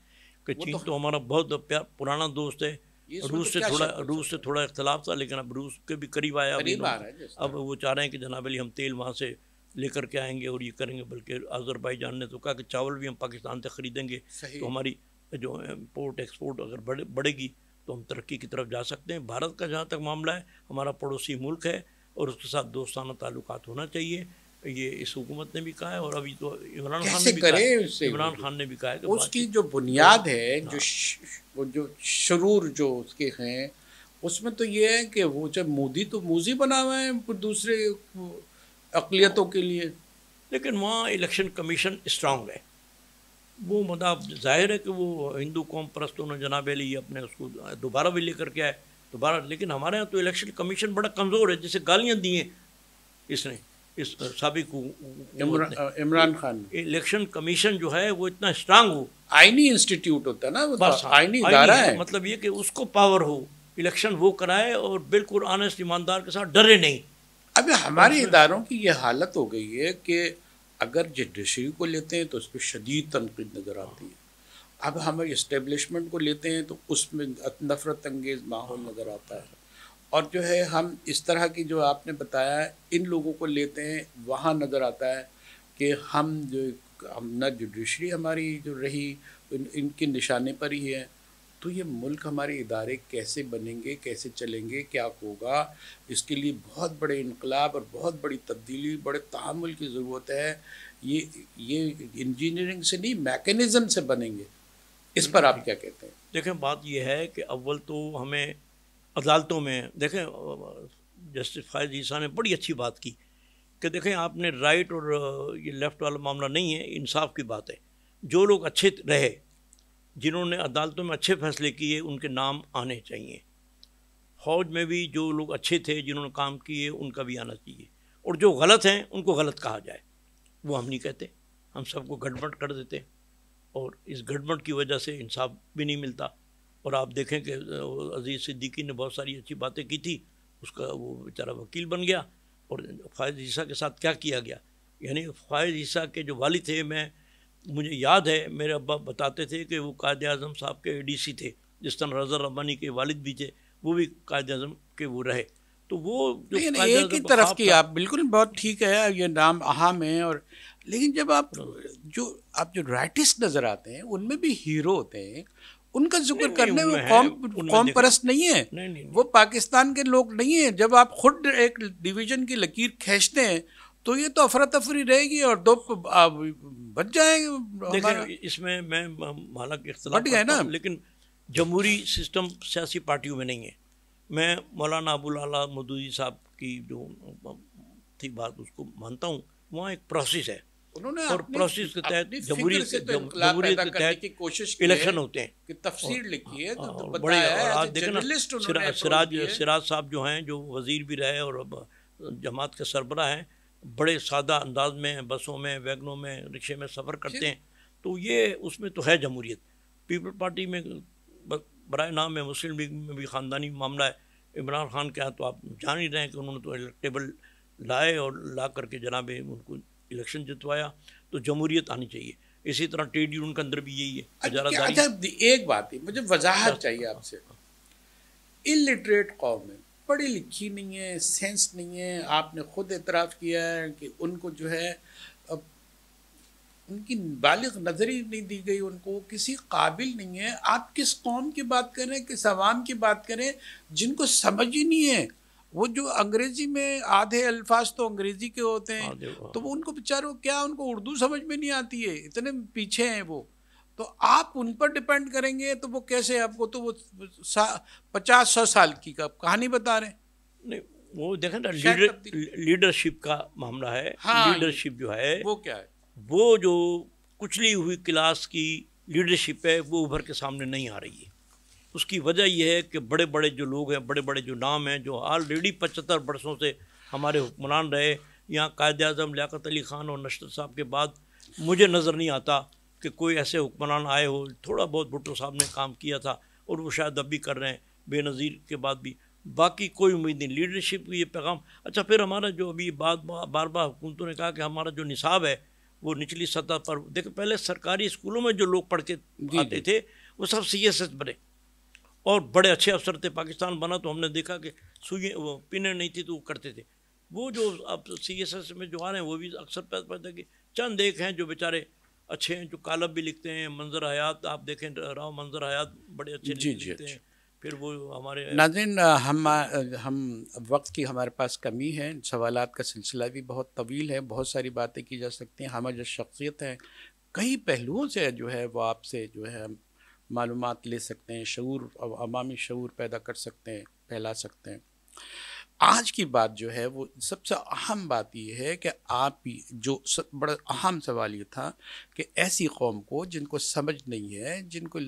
Speaker 2: कि चीन तो, तो हमारा बहुत प्यार पुराना दोस्त है। रूस तो से थोड़ा रूस से थोड़ा इख्तलाफ था लेकिन अब रूस के भी करीब आया। अब वो चाह रहे हैं कि जनाब अली हम तेल वहाँ से लेकर के आएँगे और ये करेंगे बल्कि जान ने तो कहा कि चावल भी हम पाकिस्तान से ख़रीदेंगे तो हमारी जो इम्पोर्ट एक्सपोर्ट अगर बढ़े बढ़ेगी तो हम तरक्की की तरफ़ जा सकते हैं। भारत का जहाँ तक मामला है हमारा पड़ोसी मुल्क है और उसके साथ दोस्ताना ताल्लुक होना चाहिए। ये इस हुकूमत ने भी कहा है और अभी तो इमरान खान ने भी कहा इमरान खान ने भी कहा है
Speaker 1: उसकी जो बुनियाद है हाँ। जो जो शुरूर जो उसके हैं उसमें तो ये है कि वो जब मोदी तो मोदी बना हुआ है दूसरे अकलीतों के लिए।
Speaker 2: लेकिन वहाँ इलेक्शन कमीशन स्ट्रांग है। वो मतलब ज़ाहिर है कि वो हिंदू कौम परस्त उन्होंने जनाब ली अपने उसको दोबारा भी लेकर के आए दोबारा। लेकिन हमारे यहाँ तो इलेक्शन कमीशन बड़ा कमज़ोर है जैसे गालियाँ दी हैं इसने इस सबक
Speaker 1: इमरान खान।
Speaker 2: इलेक्शन कमीशन जो है वो इतना स्ट्रांग हो।
Speaker 1: आईनी इंस्टीट्यूट होता है ना तो बस आईनी इदारा है।
Speaker 2: मतलब ये कि उसको पावर हो इलेक्शन वो कराए और बिल्कुल आनेस्ट ईमानदार के साथ डरे नहीं।
Speaker 1: अभी हमारे इदारों की ये हालत हो गई है कि अगर जुडिशरी को लेते हैं तो उस पर शदीद तनकीद नज़र आती है। अब हम इस्टेबलिशमेंट को लेते हैं तो उसमें नफ़रत अंगेज़ माहौल नज़र आता है। और जो है हम इस तरह की जो आपने बताया इन लोगों को लेते हैं वहाँ नज़र आता है कि हम जो हम न जुडिशरी हमारी जो रही इन, इनके निशाने पर ही है। तो ये मुल्क हमारे इदारे कैसे बनेंगे, कैसे चलेंगे, क्या होगा? इसके लिए बहुत बड़े इनकलाब और बहुत बड़ी तब्दीली, बड़े तहमुल की ज़रूरत है। ये ये इंजीनियरिंग से नहीं, मैकेनिज़्म से बनेंगे। इस पर आप क्या कहते हैं?
Speaker 2: देखें बात यह है कि अव्वल तो हमें अदालतों में, देखें जस्टिस फायद ईसा ने बड़ी अच्छी बात की कि देखें, आपने राइट और ये लेफ़्ट वाला मामला नहीं है, इंसाफ की बात है। जो लोग अच्छे रहे जिन्होंने अदालतों में अच्छे फैसले किए, उनके नाम आने चाहिए। फौज में भी जो लोग अच्छे थे, जिन्होंने काम किए, उनका भी आना चाहिए। और जो गलत हैं, उनको गलत कहा जाए। वो हम नहीं कहते। हम सबको गड़बड़ कर देते। और इस गड़बड़ की वजह से इंसाफ भी नहीं मिलता। और आप देखें कि अज़ीज़ सिद्दीकी ने बहुत सारी अच्छी बातें की थी। उसका वो बेचारा वकील बन गया। और फ़ायद ईसा के साथ क्या किया गया? यानी फ़ायद ईसा के जो वाली थे, मैं मुझे याद है मेरे अब्बा बताते थे कि वो कायद अज़म साहब के डी थे जिस तरह रज़ा रब्बानी के वालिद भी थे वो भी कायद अज़म के वो रहे। तो वो
Speaker 1: जो एक ही तरफ़ की आप बिल्कुल बहुत ठीक है ये नाम अहम है और लेकिन जब आप जो आप जो राइटिस्ट नज़र आते हैं उनमें भी हीरो होते हैं उनका ज़िक्र करने में कौम कौम परस्त नहीं है। नहीं, नहीं, वो पाकिस्तान के लोग नहीं है। जब आप खुद एक डिवीज़न की लकीर खींचते हैं तो ये तो अफरा तफरी रहेगी और दो बच जाएँगे
Speaker 2: इसमें मैं हालाँकि इख्तलाफ है ना। लेकिन जमहूरी सिस्टम सियासी पार्टियों में नहीं है। मैं मौलाना अबुल आला मदूदी साहब की जो थी बात उसको मानता हूँ। वहाँ एक प्रोसेस है। उन्होंने और प्रोसेस के तहत जमहूरियत
Speaker 1: तो जमहूरियत के तहत की कोशिश
Speaker 2: इलेक्शन होते हैं।
Speaker 1: कि तफसीर लिखी है तो,
Speaker 2: बड़े और आज देखें ना सिराज सिराज साहब जो हैं जो वज़ीर भी रहे और जमात के सरबरा हैं बड़े सादा अंदाज में बसों में वैगनों में रिक्शे में सफ़र करते हैं तो ये उसमें तो है जमहूरियत। पीपल पार्टी में बर नाम है मुस्लिम लीग में भी ख़ानदानी मामला है। इमरान खान के यहाँ तो आप जान ही रहे हैं कि उन्होंने तो इलेक्टेबल लाए और ला करके जनाब उनको इलेक्शन जितवाया तो जमहूरियत आनी चाहिए। इसी तरह ट्रेड यूनियन के अंदर भी यही है
Speaker 1: अच्छा, अच्छा एक बात है मुझे वजाहत हाँ। चाहिए आपसे। इलिटरेट कौम है पढ़ी लिखी नहीं है सेंस नहीं है। आपने खुद एतराफ़ किया है कि उनको जो है अब उनकी बालिग नज़री नहीं दी गई उनको। किसी काबिल नहीं है। आप किस कौम की बात करें किस आवाम की बात करें जिनको समझ ही नहीं है। वो जो अंग्रेज़ी में आधे अल्फाज तो अंग्रेज़ी के होते हैं। हाँ। तो वो उनको बेचारों क्या उनको उर्दू समझ में नहीं आती है? इतने पीछे हैं वो। तो आप उन पर डिपेंड करेंगे तो वो कैसे आपको तो वो पचास सौ साल की का कहानी बता रहे
Speaker 2: नहीं वो देखें ना लीडर लीडरशिप का मामला है हाँ, लीडरशिप जो है
Speaker 1: वो क्या है?
Speaker 2: वो जो कुचली हुई क्लास की लीडरशिप है वो उभर के सामने नहीं आ रही है। उसकी वजह यह है कि बड़े बड़े जो लोग हैं बड़े बड़े जो नाम हैं जो ऑलरेडी पचहत्तर बरसों से हमारे हुक्मरान रहे यहाँ कायद अजम लियाकत अली ख़ान और नशरत साहब के बाद मुझे नज़र नहीं आता। कि कोई ऐसे हुक्मरान आए हो थोड़ा बहुत भुट्टो साहब ने काम किया था और वो शायद अब भी कर रहे हैं बेनज़ीर के बाद भी। बाकी कोई उम्मीद नहीं लीडरशिप की ये पैगाम। अच्छा फिर हमारा जो अभी बात बार बार हुकूमतों ने कहा कि हमारा जो निसाब है वो निचली सतह पर देखो पहले सरकारी स्कूलों में जो लोग पढ़ के आते थे वो सब सी एस एस बने। और बड़े अच्छे अफसर थे पाकिस्तान बना तो हमने देखा कि सुई वो पिने नहीं थी तो वो करते थे। वो जो अब सी एस एस में जो आ रहे हैं वो भी अक्सर पैदा पैदा कि चंद एक हैं जो बेचारे अच्छे हैं जो कालब भी लिखते हैं मंजर हयात आप देखें राव मंजर हयात बड़े अच्छे जी लिखते जी हैं। फिर वो हमारे
Speaker 1: नाजिन हम हम वक्त की हमारे पास कमी है सवाल का सिलसिला भी बहुत तवील है बहुत सारी बातें की जा सकती हैं हमारी जो शख्सियत हैं कई पहलुओं से जो है वो आपसे जो है हम मालूम ले सकते हैं शूर अवामी शूर पैदा कर सकते हैं फैला सकते हैं। आज की बात जो है, वो सबसे अहम बात ये है कि आप जो सब बड़ा अहम सवाल ये था कि ऐसी कौम को जिनको समझ नहीं है, जिनको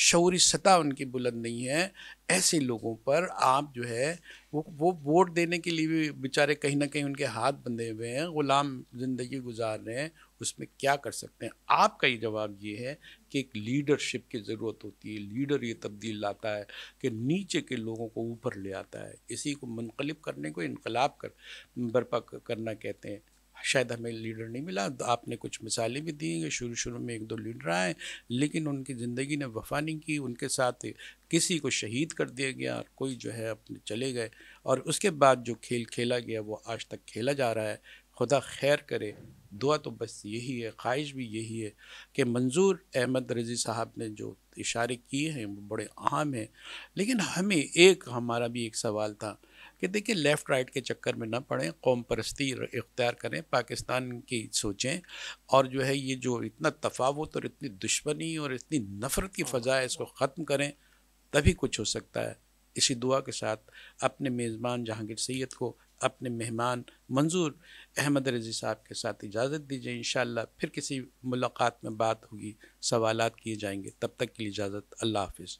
Speaker 1: शौरी सतह उनकी बुलंद नहीं है, ऐसे लोगों पर आप जो है, वो वो वोट देने के लिए भी बेचारे कहीं ना कहीं उनके हाथ बंधे हुए हैं, ग़ुलाम ज़िंदगी गुजार रहे हैं उसमें क्या कर सकते हैं? आपका ये जवाब ये है कि एक लीडरशिप की ज़रूरत होती है। लीडर ये तब्दील लाता है कि नीचे के लोगों को ऊपर ले आता है। इसी को मुनकलब करने को इनकलाब कर, बर्पा करना कहते हैं। शायद हमें लीडर नहीं मिला तो आपने कुछ मिसालें भी दी हैं शुरू शुरू में एक दो लीडर आए, लेकिन उनकी ज़िंदगी ने वफा नहीं की, उनके साथ किसी को शहीद कर दिया गया और कोई जो है अपने चले गए। और उसके बाद जो खेल खेला गया, वो आज तक खेला जा रहा है। खुदा खैर करे दुआ तो बस यही है ख्वाहिश भी यही है कि मंजूर अहमद रज़ी साहब ने जो इशारे किए हैं वो बड़े अहम हैं। लेकिन हमें एक हमारा भी एक सवाल था कि देखिए लेफ़्ट राइट के चक्कर में ना पड़ें कौम परस्ती इख्तियार करें पाकिस्तान की सोचें और जो है ये जो इतना तफावत और इतनी दुश्मनी और इतनी नफ़रत की फ़ज़ा है इसको ख़त्म करें तभी कुछ हो सकता है। इसी दुआ के साथ अपने मेज़बान जहांगीर सैद को अपने मेहमान मंजूर अहमद रज़ी साहब के साथ इजाज़त दीजिए इन फिर किसी मुलाकात में बात होगी, सवालत किए जाएँगे। तब तक के लिए इजाज़त, अल्लाह हाफिज़।